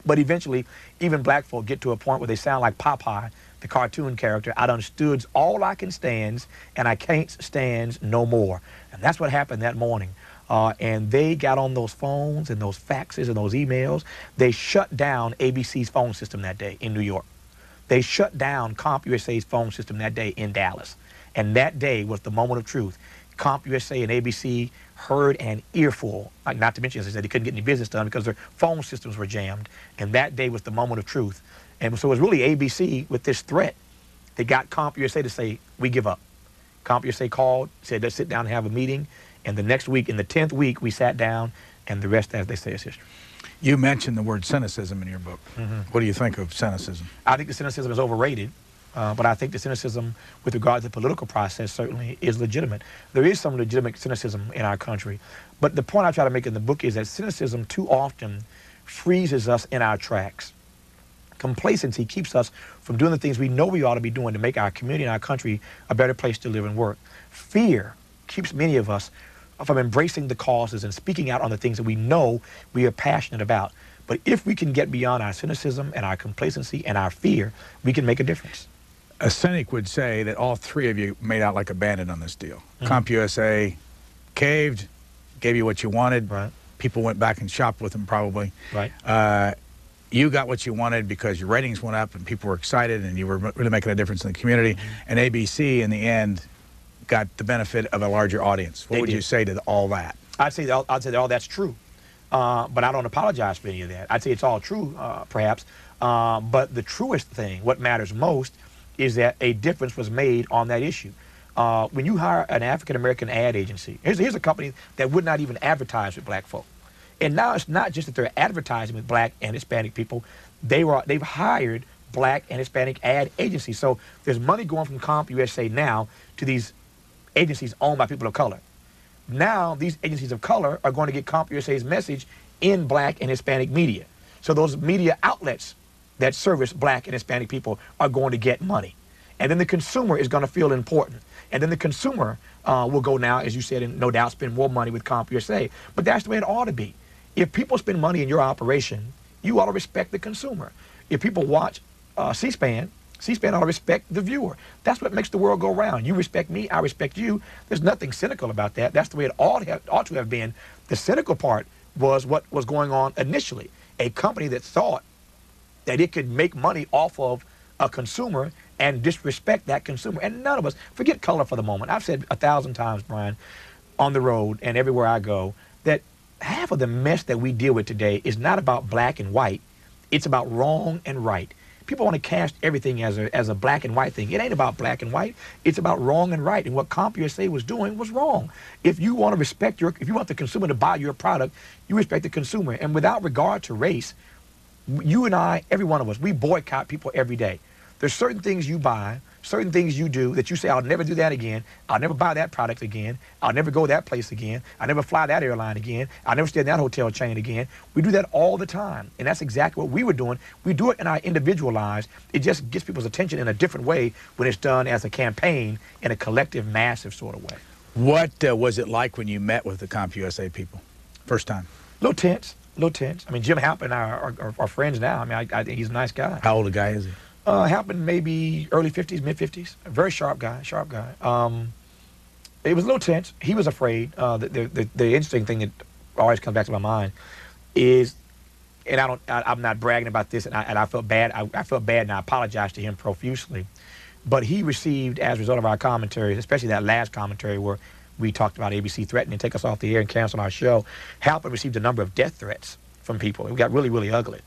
But eventually, even black folk get to a point where they sound like Popeye, the cartoon character. I done understood all I can stands, and I can't stands no more. And that's what happened that morning. Uh, and they got on those phones and those faxes and those emails. They shut down ABC's phone system that day in New York. They shut down CompUSA's phone system that day in Dallas. And that day was the moment of truth. CompUSA and ABC heard an earful, not to mention, as I said, they couldn't get any business done because their phone systems were jammed. And that day was the moment of truth. And so it was really ABC with this threat that got CompUSA to say, we give up. CompUSA called, said, let's sit down and have a meeting. And the next week, in the 10th week, we sat down, and the rest, as they say, is history. You mentioned the word cynicism in your book. Mm -hmm. What do you think of cynicism? I think the cynicism is overrated, uh, but I think the cynicism with regard to the political process certainly is legitimate. There is some legitimate cynicism in our country, but the point I try to make in the book is that cynicism too often freezes us in our tracks. Complacency keeps us from doing the things we know we ought to be doing to make our community and our country a better place to live and work. Fear keeps many of us from embracing the causes and speaking out on the things that we know we are passionate about. But if we can get beyond our cynicism and our complacency and our fear, we can make a difference. A cynic would say that all three of you made out like a bandit on this deal. Mm-hmm. CompUSA caved, gave you what you wanted. Right. People went back and shopped with them probably. Right. Uh, you got what you wanted because your ratings went up and people were excited and you were really making a difference in the community. Mm-hmm. And ABC, in the end, got the benefit of a larger audience. What they would did. you say to all that? I'd say that, I'd say that all that's true, uh, but I don't apologize for any of that. I'd say it's all true, uh, perhaps. Uh, but the truest thing, what matters most, is that a difference was made on that issue. Uh, when you hire an African American ad agency, here's, here's a company that would not even advertise with black folk. And now it's not just that they're advertising with black and Hispanic people, they were, they've hired black and Hispanic ad agencies. So there's money going from CompUSA now to these agencies owned by people of color. Now these agencies of color are going to get CompUSA's message in black and Hispanic media. So those media outlets that service black and Hispanic people are going to get money. And then the consumer is going to feel important. And then the consumer uh, will go now, as you said, and no doubt spend more money with CompUSA. But that's the way it ought to be. If people spend money in your operation, you ought to respect the consumer. If people watch uh, C-SPAN, C-SPAN ought to respect the viewer. That's what makes the world go round. You respect me, I respect you. There's nothing cynical about that. That's the way it ought have, ought to have been. The cynical part was what was going on initially. A company that thought that it could make money off of a consumer and disrespect that consumer. And none of us, forget color for the moment. I've said a thousand times, Brian, on the road and everywhere I go, that half of the mess that we deal with today is not about black and white. It's about wrong and right. People want to cast everything as a, as a black and white thing. It ain't about black and white. It's about wrong and right. And what CompUSA was doing was wrong. If you want to respect your, if you want the consumer to buy your product, you respect the consumer. And without regard to race, you and I, every one of us, we boycott people every day. There's certain things you buy, certain things you do that you say, I'll never do that again. I'll never buy that product again. I'll never go that place again. I'll never fly that airline again. I'll never stay in that hotel chain again. We do that all the time. And that's exactly what we were doing. We do it in our individual lives. It just gets people's attention in a different way when it's done as a campaign in a collective, massive sort of way. What uh, was it like when you met with the CompUSA people? First time? A little tense little tense. I mean, Jim Halpin and I are, are, are friends now. I mean, I, I, he's a nice guy. How old a guy is he? Uh, Halpin maybe early 50s, mid 50s. A very sharp guy, sharp guy. Um, it was a little tense. He was afraid. Uh, the, the, the, interesting thing that always comes back to my mind is, and I don't, I, am not bragging about this, and I, and I felt bad. I, I felt bad, and I apologized to him profusely. But he received, as a result of our commentaries, especially that last commentary where we talked about ABC threatening to take us off the air and cancel our show. Halpin received a number of death threats from people. It got really, really ugly.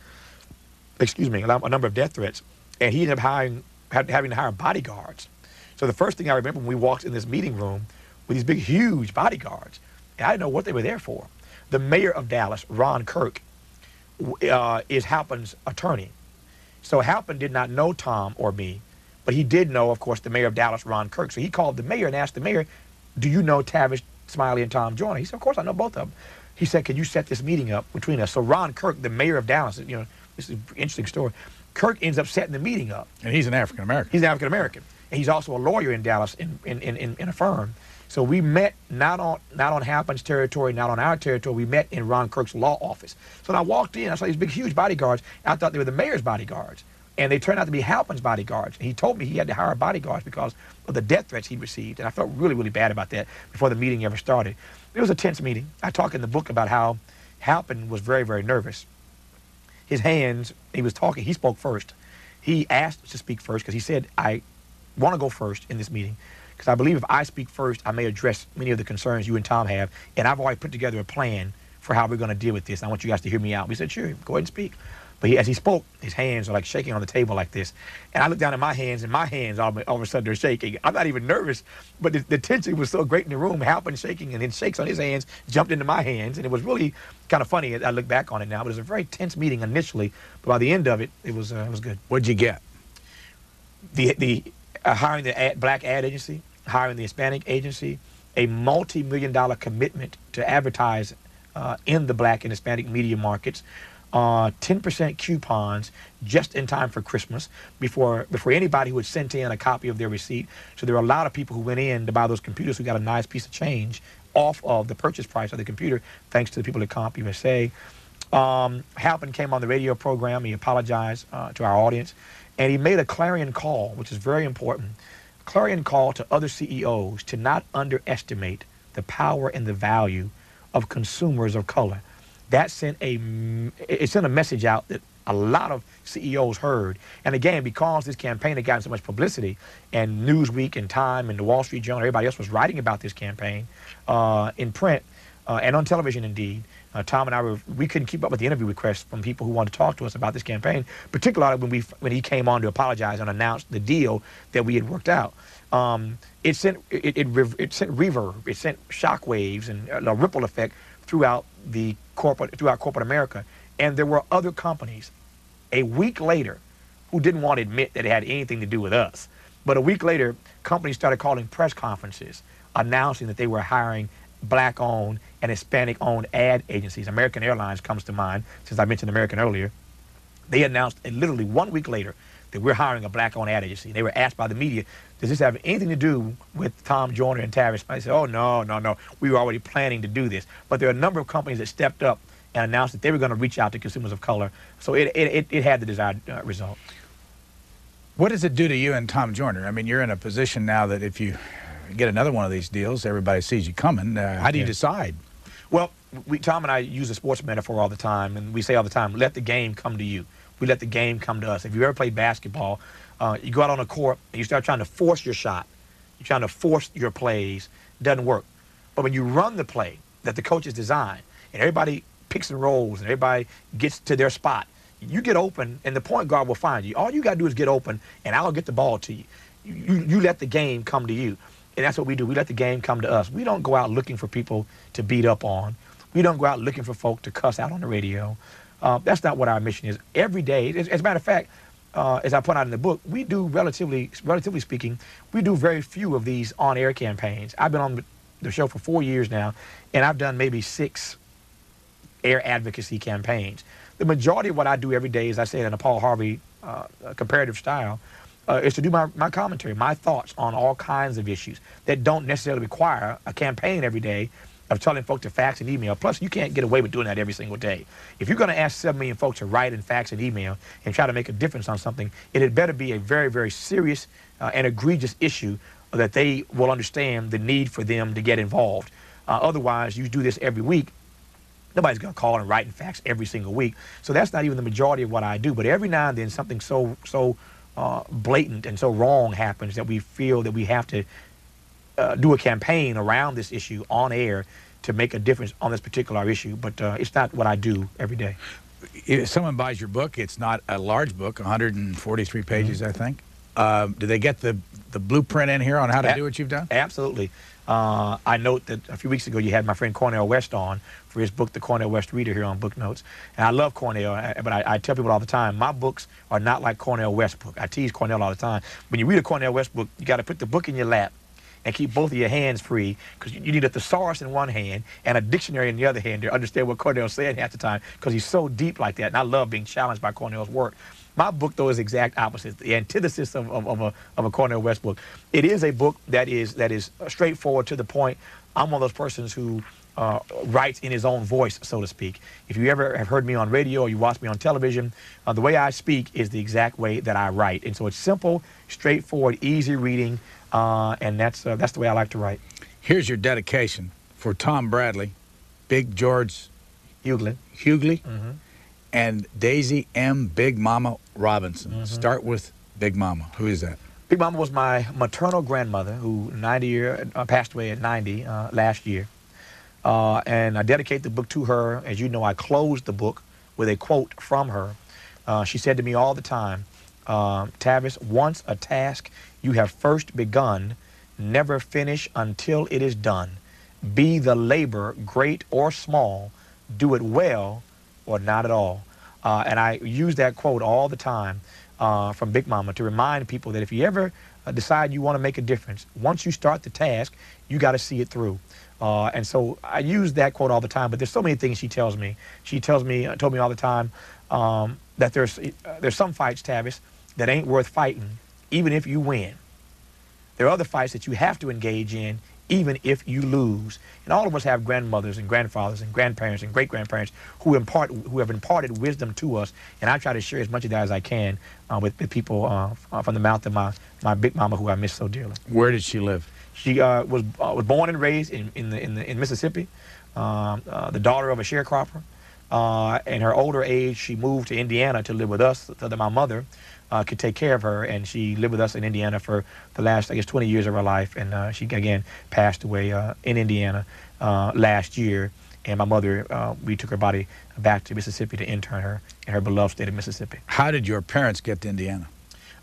Excuse me, a number of death threats. And he ended up hiring, having to hire bodyguards. So the first thing I remember when we walked in this meeting room with these big, huge bodyguards, and I didn't know what they were there for. The mayor of Dallas, Ron Kirk, uh, is Halpin's attorney. So Halpin did not know Tom or me, but he did know, of course, the mayor of Dallas, Ron Kirk. So he called the mayor and asked the mayor, do you know Tavis Smiley and Tom Joyner? He said, of course I know both of them. He said, can you set this meeting up between us? So Ron Kirk, the mayor of Dallas, you know, this is an interesting story. Kirk ends up setting the meeting up. And he's an African American. He's an African American. And he's also a lawyer in Dallas in, in, in, in a firm. So we met not on not on Halpin's territory, not on our territory. We met in Ron Kirk's law office. So when I walked in, I saw these big, huge bodyguards. I thought they were the mayor's bodyguards and they turned out to be Halpin's bodyguards. And he told me he had to hire bodyguards because of the death threats he received. And I felt really, really bad about that before the meeting ever started. It was a tense meeting. I talk in the book about how Halpin was very, very nervous. His hands, he was talking, he spoke first. He asked to speak first because he said, I want to go first in this meeting because I believe if I speak first, I may address many of the concerns you and Tom have. And I've already put together a plan for how we're going to deal with this. I want you guys to hear me out. We said, sure, go ahead and speak. But he, as he spoke, his hands are like shaking on the table like this. And I look down at my hands, and my hands all, all of a sudden they're shaking. I'm not even nervous, but the, the tension was so great in the room, Halpin shaking, and then shakes on his hands, jumped into my hands. And it was really kind of funny. I look back on it now, but it was a very tense meeting initially. But by the end of it, it was, uh, it was good. What'd you get? The, the uh, hiring the ad, black ad agency, hiring the Hispanic agency, a multi-million dollar commitment to advertise uh, in the black and Hispanic media markets, uh, 10% coupons just in time for Christmas before before anybody would send in a copy of their receipt. So there were a lot of people who went in to buy those computers who got a nice piece of change off of the purchase price of the computer, thanks to the people at CompUSA. Um, Halpin came on the radio program. He apologized uh, to our audience, and he made a clarion call, which is very important. Clarion call to other CEOs to not underestimate the power and the value of consumers of color. That sent a it sent a message out that a lot of CEOs heard. And again, because this campaign had gotten so much publicity, and Newsweek and Time and the Wall Street Journal, everybody else was writing about this campaign uh, in print uh, and on television, indeed. Uh, Tom and I were we couldn't keep up with the interview requests from people who wanted to talk to us about this campaign, particularly when we when he came on to apologize and announce the deal that we had worked out. Um, it sent it, it, it, sent reverb, it sent shockwaves and a ripple effect throughout the corporate throughout corporate America. And there were other companies a week later who didn't want to admit that it had anything to do with us. But a week later, companies started calling press conferences announcing that they were hiring black owned and Hispanic owned ad agencies. American Airlines comes to mind, since I mentioned American earlier. They announced literally one week later that we're hiring a black owned ad agency. They were asked by the media, does this have anything to do with Tom Joyner and Tavis? I said, oh, no, no, no. We were already planning to do this. But there are a number of companies that stepped up and announced that they were going to reach out to consumers of color. So it, it, it had the desired uh, result. What does it do to you and Tom Joyner? I mean, you're in a position now that if you get another one of these deals, everybody sees you coming. Uh, how do you yeah. decide? Well, we, Tom and I use a sports metaphor all the time, and we say all the time, let the game come to you. We let the game come to us. If you ever played basketball, uh, you go out on a court and you start trying to force your shot. You're trying to force your plays. Doesn't work. But when you run the play that the coach has designed, and everybody picks and rolls, and everybody gets to their spot, you get open, and the point guard will find you. All you got to do is get open, and I'll get the ball to you. You, you let the game come to you. And that's what we do. We let the game come to us. We don't go out looking for people to beat up on. We don't go out looking for folk to cuss out on the radio. Uh, that's not what our mission is. Every day, as, as a matter of fact, uh, as I point out in the book, we do relatively, relatively speaking, we do very few of these on-air campaigns. I've been on the show for four years now, and I've done maybe six air advocacy campaigns. The majority of what I do every day, as I said in a Paul Harvey uh, comparative style, uh, is to do my, my commentary, my thoughts on all kinds of issues that don't necessarily require a campaign every day of telling folks to fax and email. Plus, you can't get away with doing that every single day. If you're going to ask 7 million folks to write and fax and email and try to make a difference on something, it had better be a very, very serious uh, and egregious issue that they will understand the need for them to get involved. Uh, otherwise, you do this every week, nobody's going to call and write and fax every single week. So that's not even the majority of what I do. But every now and then, something so so uh, blatant and so wrong happens that we feel that we have to uh, do a campaign around this issue on air to make a difference on this particular issue. But uh, it's not what I do every day. If someone buys your book, it's not a large book, 143 pages, mm -hmm. I think. Um, do they get the, the blueprint in here on how to a do what you've done? Absolutely. Uh, I note that a few weeks ago you had my friend Cornel West on for his book, The Cornel West Reader, here on Book Notes. And I love Cornel, but I, I, tell people all the time, my books are not like Cornel West book. I tease Cornel all the time. When you read a Cornel West book, you got to put the book in your lap and keep both of your hands free because you, need a thesaurus in one hand and a dictionary in the other hand to understand what Cornel's saying half the time because he's so deep like that. And I love being challenged by Cornel's work. My book, though, is exact opposite, the antithesis of, of, of, a, of a Cornel West book. It is a book that is, that is straightforward to the point. I'm one of those persons who uh, writes in his own voice, so to speak. If you ever have heard me on radio or you watch me on television, uh, the way I speak is the exact way that I write. And so it's simple, straightforward, easy reading, uh, and that's, uh, that's the way I like to write. Here's your dedication for Tom Bradley, Big George Hughley, Hughley mm -hmm and Daisy M. Big Mama Robinson. Mm -hmm. Start with Big Mama. Who is that? Big Mama was my maternal grandmother who 90 year, uh, passed away at 90 uh, last year. Uh, and I dedicate the book to her. As you know, I closed the book with a quote from her. Uh, she said to me all the time, uh, Tavis, once a task you have first begun, never finish until it is done. Be the labor great or small, do it well or not at all. Uh, and I use that quote all the time uh, from Big Mama to remind people that if you ever uh, decide you want to make a difference, once you start the task, you got to see it through. Uh, and so I use that quote all the time, but there's so many things she tells me. She tells me, uh, told me all the time um, that there's, uh, there's some fights, Tavis, that ain't worth fighting, even if you win. There are other fights that you have to engage in, even if you lose. And all of us have grandmothers and grandfathers and grandparents and great grandparents who impart who have imparted wisdom to us. And I try to share as much of that as I can uh, with, with, people uh, uh, from the mouth of my, my big mama who I miss so dearly. Where did she live? She uh, was uh, was born and raised in in, the, in, the, in Mississippi, um, uh, the daughter of a sharecropper. Uh, in her older age, she moved to Indiana to live with us so that my mother uh, could take care of her. And she lived with us in Indiana for the last, I guess, 20 years of her life. And uh, she, again, passed away uh, in Indiana uh, last year. And my mother, uh, we took her body back to Mississippi to intern her in her beloved state of Mississippi. How did your parents get to Indiana?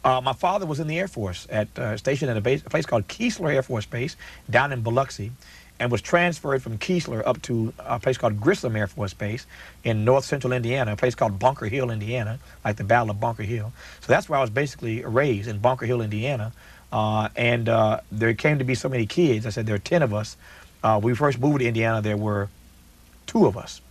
Uh, my father was in the Air Force at uh, stationed at a, base, a place called Keesler Air Force Base down in Biloxi and was transferred from Keesler up to a place called Grissom Air Force Base in north central Indiana, a place called Bunker Hill, Indiana, like the Battle of Bunker Hill. So that's where I was basically raised in Bunker Hill, Indiana. Uh, and uh, there came to be so many kids. I said there are 10 of us. Uh, we first moved to Indiana, there were two of us.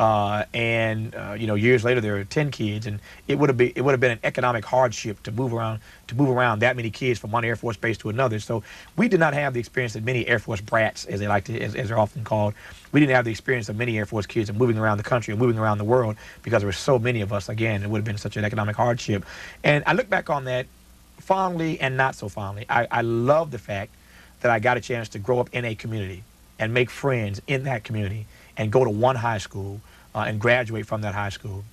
Uh, and uh, you know, years later, there were ten kids, and it would have been it would have been an economic hardship to move around to move around that many kids from one Air Force base to another. So we did not have the experience that many Air Force brats, as they like to, as, as they're often called, we didn't have the experience of many Air Force kids of moving around the country and moving around the world because there were so many of us. Again, it would have been such an economic hardship. And I look back on that fondly and not so fondly. I, I love the fact that I got a chance to grow up in a community and make friends in that community and go to one high school uh, and graduate from that high school.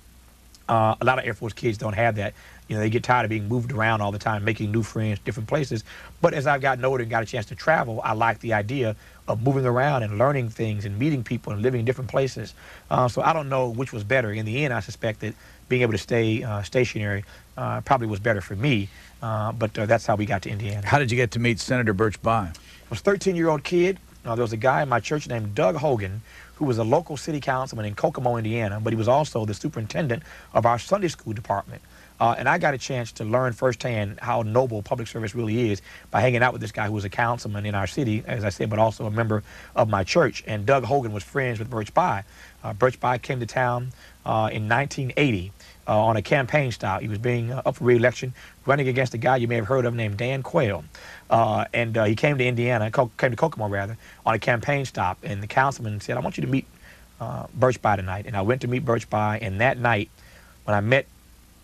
Uh, a lot of Air Force kids don't have that. You know, they get tired of being moved around all the time, making new friends, different places. But as I've gotten older and got a chance to travel, I like the idea of moving around and learning things and meeting people and living in different places. Uh, so I don't know which was better. In the end, I suspect that being able to stay uh, stationary uh, probably was better for me. Uh, but uh, that's how we got to Indiana. How did you get to meet Senator Birch Bayh? I was a 13-year-old kid. there was a guy in my church named Doug Hogan who was a local city councilman in Kokomo, Indiana, but he was also the superintendent of our Sunday school department. Uh, and I got a chance to learn firsthand how noble public service really is by hanging out with this guy who was a councilman in our city, as I said, but also a member of my church. And Doug Hogan was friends with Birch Bayh. Uh, Birch Bayh came to town uh, in 1980 uh, on a campaign style. He was being uh, up for re-election, running against a guy you may have heard of named Dan Quayle. Uh, and uh, he came to Indiana, came to Kokomo rather, on a campaign stop. And the councilman said, I want you to meet uh, Birch Bayh tonight. And I went to meet Birch Bayh. And that night, when I met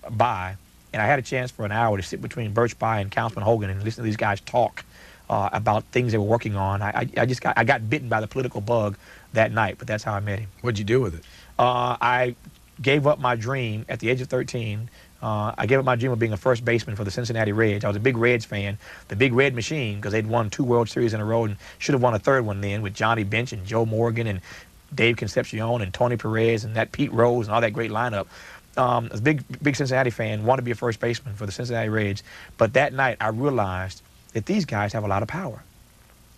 Bayh, and I had a chance for an hour to sit between Birch Bayh and Councilman Hogan and listen to these guys talk uh, about things they were working on. I, I, I, just got, I got bitten by the political bug that night, but that's how I met him. What'd you do with it? Uh, I gave up my dream at the age of 13 uh, I gave up my dream of being a first baseman for the Cincinnati Reds. I was a big Reds fan, the big red machine, because they'd won two World Series in a row and should have won a third one then with Johnny Bench and Joe Morgan and Dave Concepcion and Tony Perez and that Pete Rose and all that great lineup. Um, I was a big, big Cincinnati fan, wanted to be a first baseman for the Cincinnati Reds. But that night, I realized that these guys have a lot of power.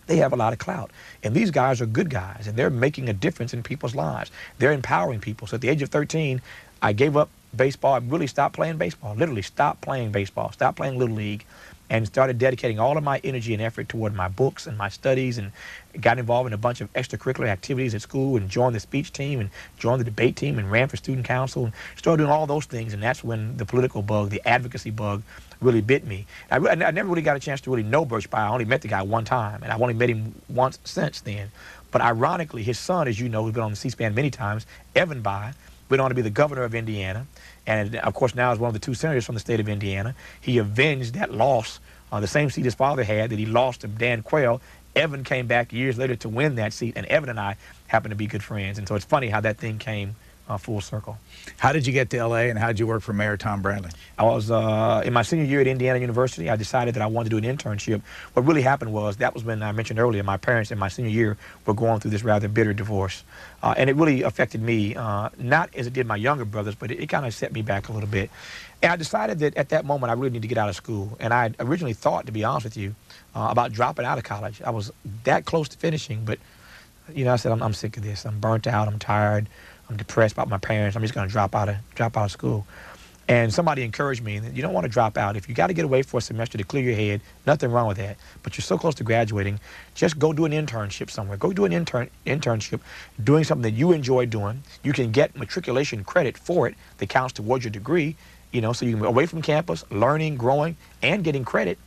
They have a lot of clout. And these guys are good guys, and they're making a difference in people's lives. They're empowering people. So at the age of 13, I gave up baseball. I really stopped playing baseball. Literally stopped playing baseball. Stopped playing little league, and started dedicating all of my energy and effort toward my books and my studies, and got involved in a bunch of extracurricular activities at school, and joined the speech team, and joined the debate team, and ran for student council, and started doing all those things. And that's when the political bug, the advocacy bug, really bit me. I, I, never really got a chance to really know Birch Bayh. I only met the guy one time, and I've only met him once since then. But ironically, his son, as you know, who's been on the C-SPAN many times, Evan Bayh, went on to be the governor of Indiana, and of course now is one of the two senators from the state of Indiana. He avenged that loss on the same seat his father had that he lost to Dan Quayle. Evan came back years later to win that seat, and Evan and I happen to be good friends. And so it's funny how that thing came uh, full circle. How did you get to L.A. and how did you work for Mayor Tom Bradley? I was uh, in my senior year at Indiana University. I decided that I wanted to do an internship. What really happened was that was when I mentioned earlier, my parents in my senior year were going through this rather bitter divorce. Uh, and it really affected me, uh, not as it did my younger brothers, but it, it kind of set me back a little bit. And I decided that at that moment I really need to get out of school. And I originally thought, to be honest with you, uh, about dropping out of college. I was that close to finishing, but you know, I said, I'm, I'm sick of this. I'm burnt out. I'm tired. I'm depressed about my parents. I'm just going to drop out of drop out of school. And somebody encouraged me you don't want to drop out. If you got to get away for a semester to clear your head, nothing wrong with that. But you're so close to graduating, just go do an internship somewhere. Go do an intern internship, doing something that you enjoy doing. You can get matriculation credit for it that counts towards your degree. You know, so you can be away from campus, learning, growing, and getting credit.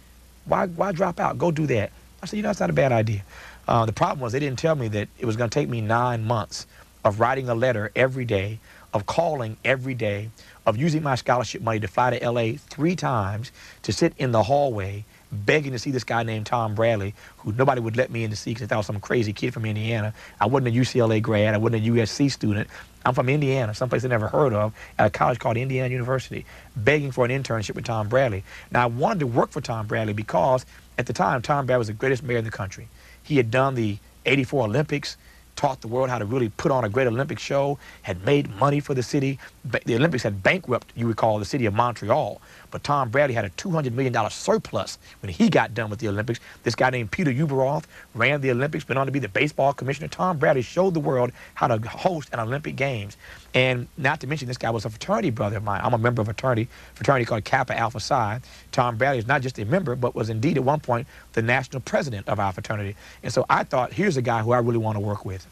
Why why drop out? Go do that. I said, you know, that's not a bad idea. Uh, the problem was they didn't tell me that it was going to take me nine months of writing a letter every day, of calling every day, of using my scholarship money to fly to LA three times to sit in the hallway begging to see this guy named Tom Bradley, who nobody would let me in to see because they thought I was some crazy kid from Indiana. I wasn't a UCLA grad. I wasn't a USC student. I'm from Indiana, someplace I never heard of, at a college called Indiana University, begging for an internship with Tom Bradley. Now, I wanted to work for Tom Bradley because at the time, Tom Bradley was the greatest mayor in the country. He had done the 84 Olympics taught the world how to really put on a great Olympic show, had made money for the city. The Olympics had bankrupt, you recall, the city of Montreal. But Tom Bradley had a $200 million surplus when he got done with the Olympics. This guy named Peter Ueberroth ran the Olympics, went on to be the baseball commissioner. Tom Bradley showed the world how to host an Olympic Games. And not to mention, this guy was a fraternity brother of mine. I'm a member of a fraternity, fraternity called Kappa Alpha Psi. Tom Bradley is not just a member, but was indeed at one point the national president of our fraternity. And so I thought, here's a guy who I really want to work with.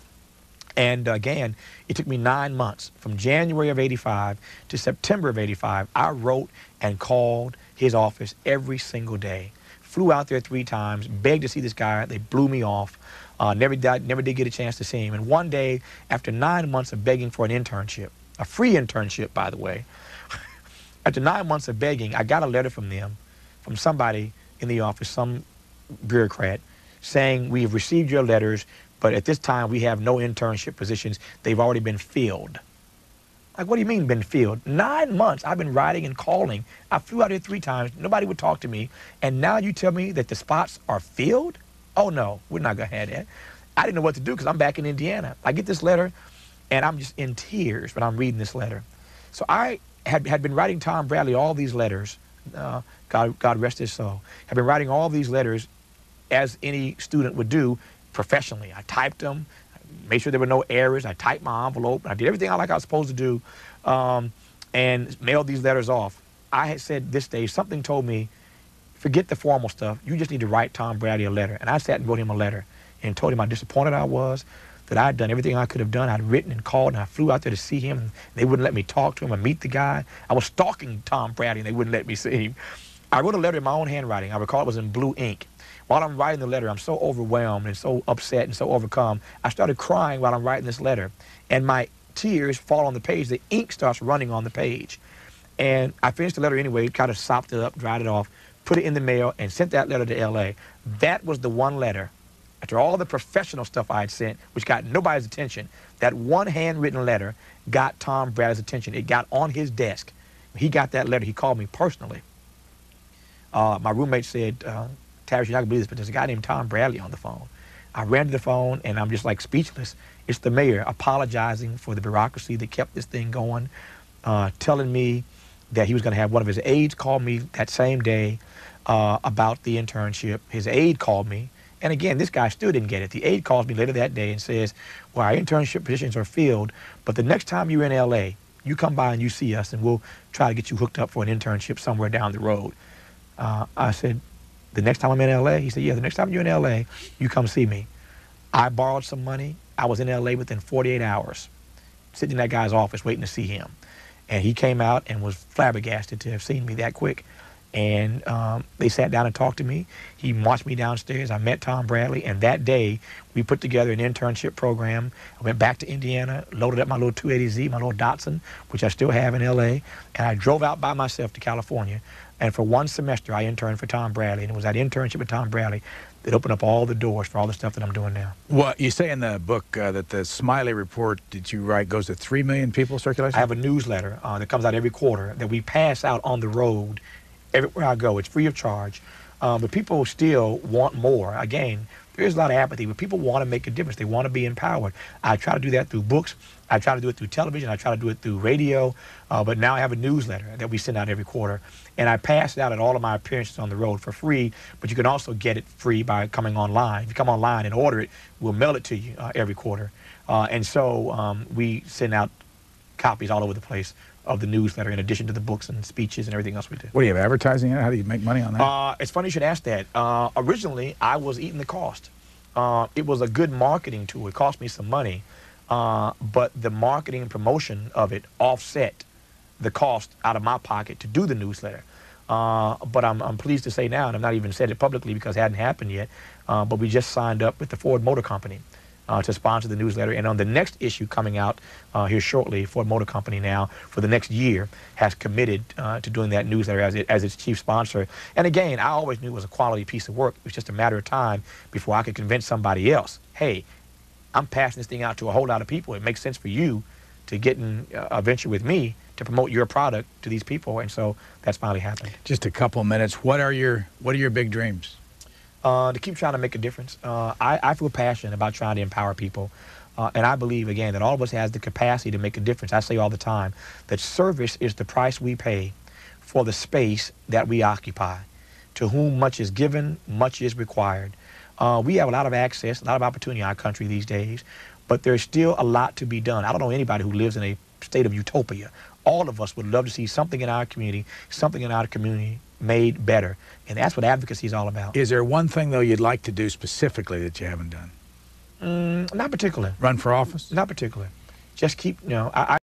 And again, it took me nine months from January of 85 to September of 85. I wrote and called his office every single day. Flew out there three times, begged to see this guy. They blew me off. Uh, never, did, never did get a chance to see him. And one day, after nine months of begging for an internship, a free internship, by the way, [laughs] after nine months of begging, I got a letter from them, from somebody in the office, some bureaucrat, saying, We have received your letters. But at this time, we have no internship positions. They've already been filled. Like, what do you mean been filled? Nine months I've been writing and calling. I flew out here three times. Nobody would talk to me. And now you tell me that the spots are filled? Oh, no, we're not going to have that. I didn't know what to do because I'm back in Indiana. I get this letter, and I'm just in tears when I'm reading this letter. So I had, had been writing Tom Bradley all these letters. Uh, God, God rest his soul. Have been writing all these letters as any student would do professionally. I typed them, made sure there were no errors. I typed my envelope. I did everything I like I was supposed to do, um, and mailed these letters off. I had said this day, something told me, forget the formal stuff. You just need to write Tom Bradley a letter. And I sat and wrote him a letter and told him how disappointed I was, that I had done everything I could have done. I'd written and called, and I flew out there to see him. And they wouldn't let me talk to him and meet the guy. I was stalking Tom Bradley, and they wouldn't let me see him. I wrote a letter in my own handwriting. I recall it was in blue ink. While I'm writing the letter, I'm so overwhelmed and so upset and so overcome. I started crying while I'm writing this letter. And my tears fall on the page. The ink starts running on the page. And I finished the letter anyway, kind of sopped it up, dried it off, put it in the mail, and sent that letter to LA. That was the one letter, after all the professional stuff I had sent, which got nobody's attention, that one handwritten letter got Tom Bradley's attention. It got on his desk. He got that letter. He called me personally. Uh, my roommate said, uh, Tavis, you're not gonna believe this, but there's a guy named Tom Bradley on the phone. I ran to the phone and I'm just like speechless. It's the mayor apologizing for the bureaucracy that kept this thing going, uh, telling me that he was going to have one of his aides call me that same day uh, about the internship. His aide called me. And again, this guy still didn't get it. The aide calls me later that day and says, Well, our internship positions are filled, but the next time you're in LA, you come by and you see us, and we'll try to get you hooked up for an internship somewhere down the road. Uh, I said, the next time I'm in LA, he said, yeah, the next time you're in LA, you come see me. I borrowed some money. I was in LA within 48 hours, sitting in that guy's office waiting to see him. And he came out and was flabbergasted to have seen me that quick. And um, they sat down and talked to me. He marched me downstairs. I met Tom Bradley. And that day, we put together an internship program. I went back to Indiana, loaded up my little 280Z, my little Datsun, which I still have in LA. And I drove out by myself to California and for one semester, I interned for Tom Bradley, and it was that internship with Tom Bradley that opened up all the doors for all the stuff that I'm doing now. Well, you say in the book uh, that the Smiley report that you write goes to 3 million people circulation? I have a newsletter uh, that comes out every quarter that we pass out on the road everywhere I go. It's free of charge. Uh, but people still want more. Again, there's a lot of apathy, but people want to make a difference. They want to be empowered. I try to do that through books. I try to do it through television. I try to do it through radio. Uh, but now I have a newsletter that we send out every quarter. And I pass it out at all of my appearances on the road for free. But you can also get it free by coming online. If you come online and order it, we'll mail it to you uh, every quarter. Uh, and so um, we send out copies all over the place of the newsletter in addition to the books and speeches and everything else we do. What do you have, advertising in? it? How do you make money on that? Uh, it's funny you should ask that. Uh, originally, I was eating the cost. Uh, it was a good marketing tool. It cost me some money, uh, but the marketing and promotion of it offset the cost out of my pocket to do the newsletter. Uh, but I'm, I'm pleased to say now, and I've not even said it publicly because it hadn't happened yet, uh, but we just signed up with the Ford Motor Company uh, to sponsor the newsletter. And on the next issue coming out uh, here shortly, Ford Motor Company now for the next year has committed uh, to doing that newsletter as, it, as its chief sponsor. And again, I always knew it was a quality piece of work. It was just a matter of time before I could convince somebody else, hey, I'm passing this thing out to a whole lot of people. It makes sense for you to get in a venture with me to promote your product to these people. And so that's finally happened. Just a couple minutes. What are your What are your big dreams? Uh, to keep trying to make a difference. Uh, I, I, feel passionate about trying to empower people. Uh, and I believe, again, that all of us has the capacity to make a difference. I say all the time that service is the price we pay for the space that we occupy. To whom much is given, much is required. Uh, we have a lot of access, a lot of opportunity in our country these days, but there's still a lot to be done. I don't know anybody who lives in a state of utopia. All of us would love to see something in our community, something in our community made better. And that's what advocacy is all about. Is there one thing, though, you'd like to do specifically that you haven't done? Mm, not particularly. Run for office? Not particularly. Just keep, you know, I, I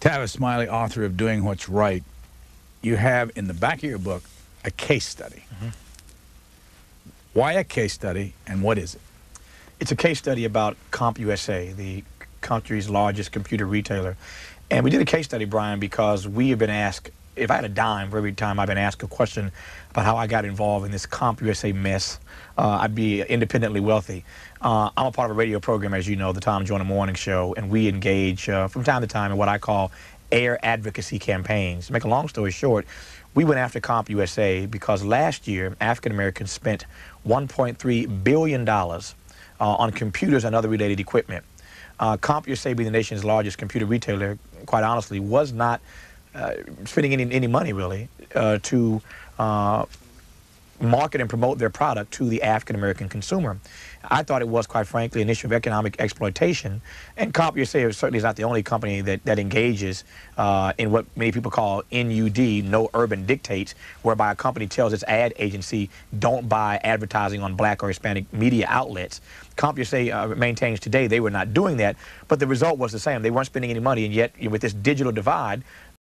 Tavis Smiley, author of Doing What's Right, you have in the back of your book a case study. Mm -hmm. Why a case study and what is it? It's a case study about CompUSA, the country's largest computer retailer. And we did a case study, Brian, because we have been asked if I had a dime for every time I've been asked a question about how I got involved in this CompUSA mess, uh, I'd be independently wealthy. Uh, I'm a part of a radio program, as you know, the Tom Joyner Morning Show, and we engage uh, from time to time in what I call air advocacy campaigns. To make a long story short, we went after CompUSA because last year African Americans spent $1.3 billion uh, on computers and other related equipment. Uh, CompUSA, being the nation's largest computer retailer, quite honestly, was not uh, spending any, any money really uh, to uh, market and promote their product to the African American consumer. I thought it was, quite frankly, an issue of economic exploitation. And CompUSA certainly is not the only company that, that engages uh, in what many people call NUD, no urban dictates, whereby a company tells its ad agency, don't buy advertising on black or Hispanic media outlets. CompUSA uh, maintains today they were not doing that, but the result was the same. They weren't spending any money, and yet with this digital divide,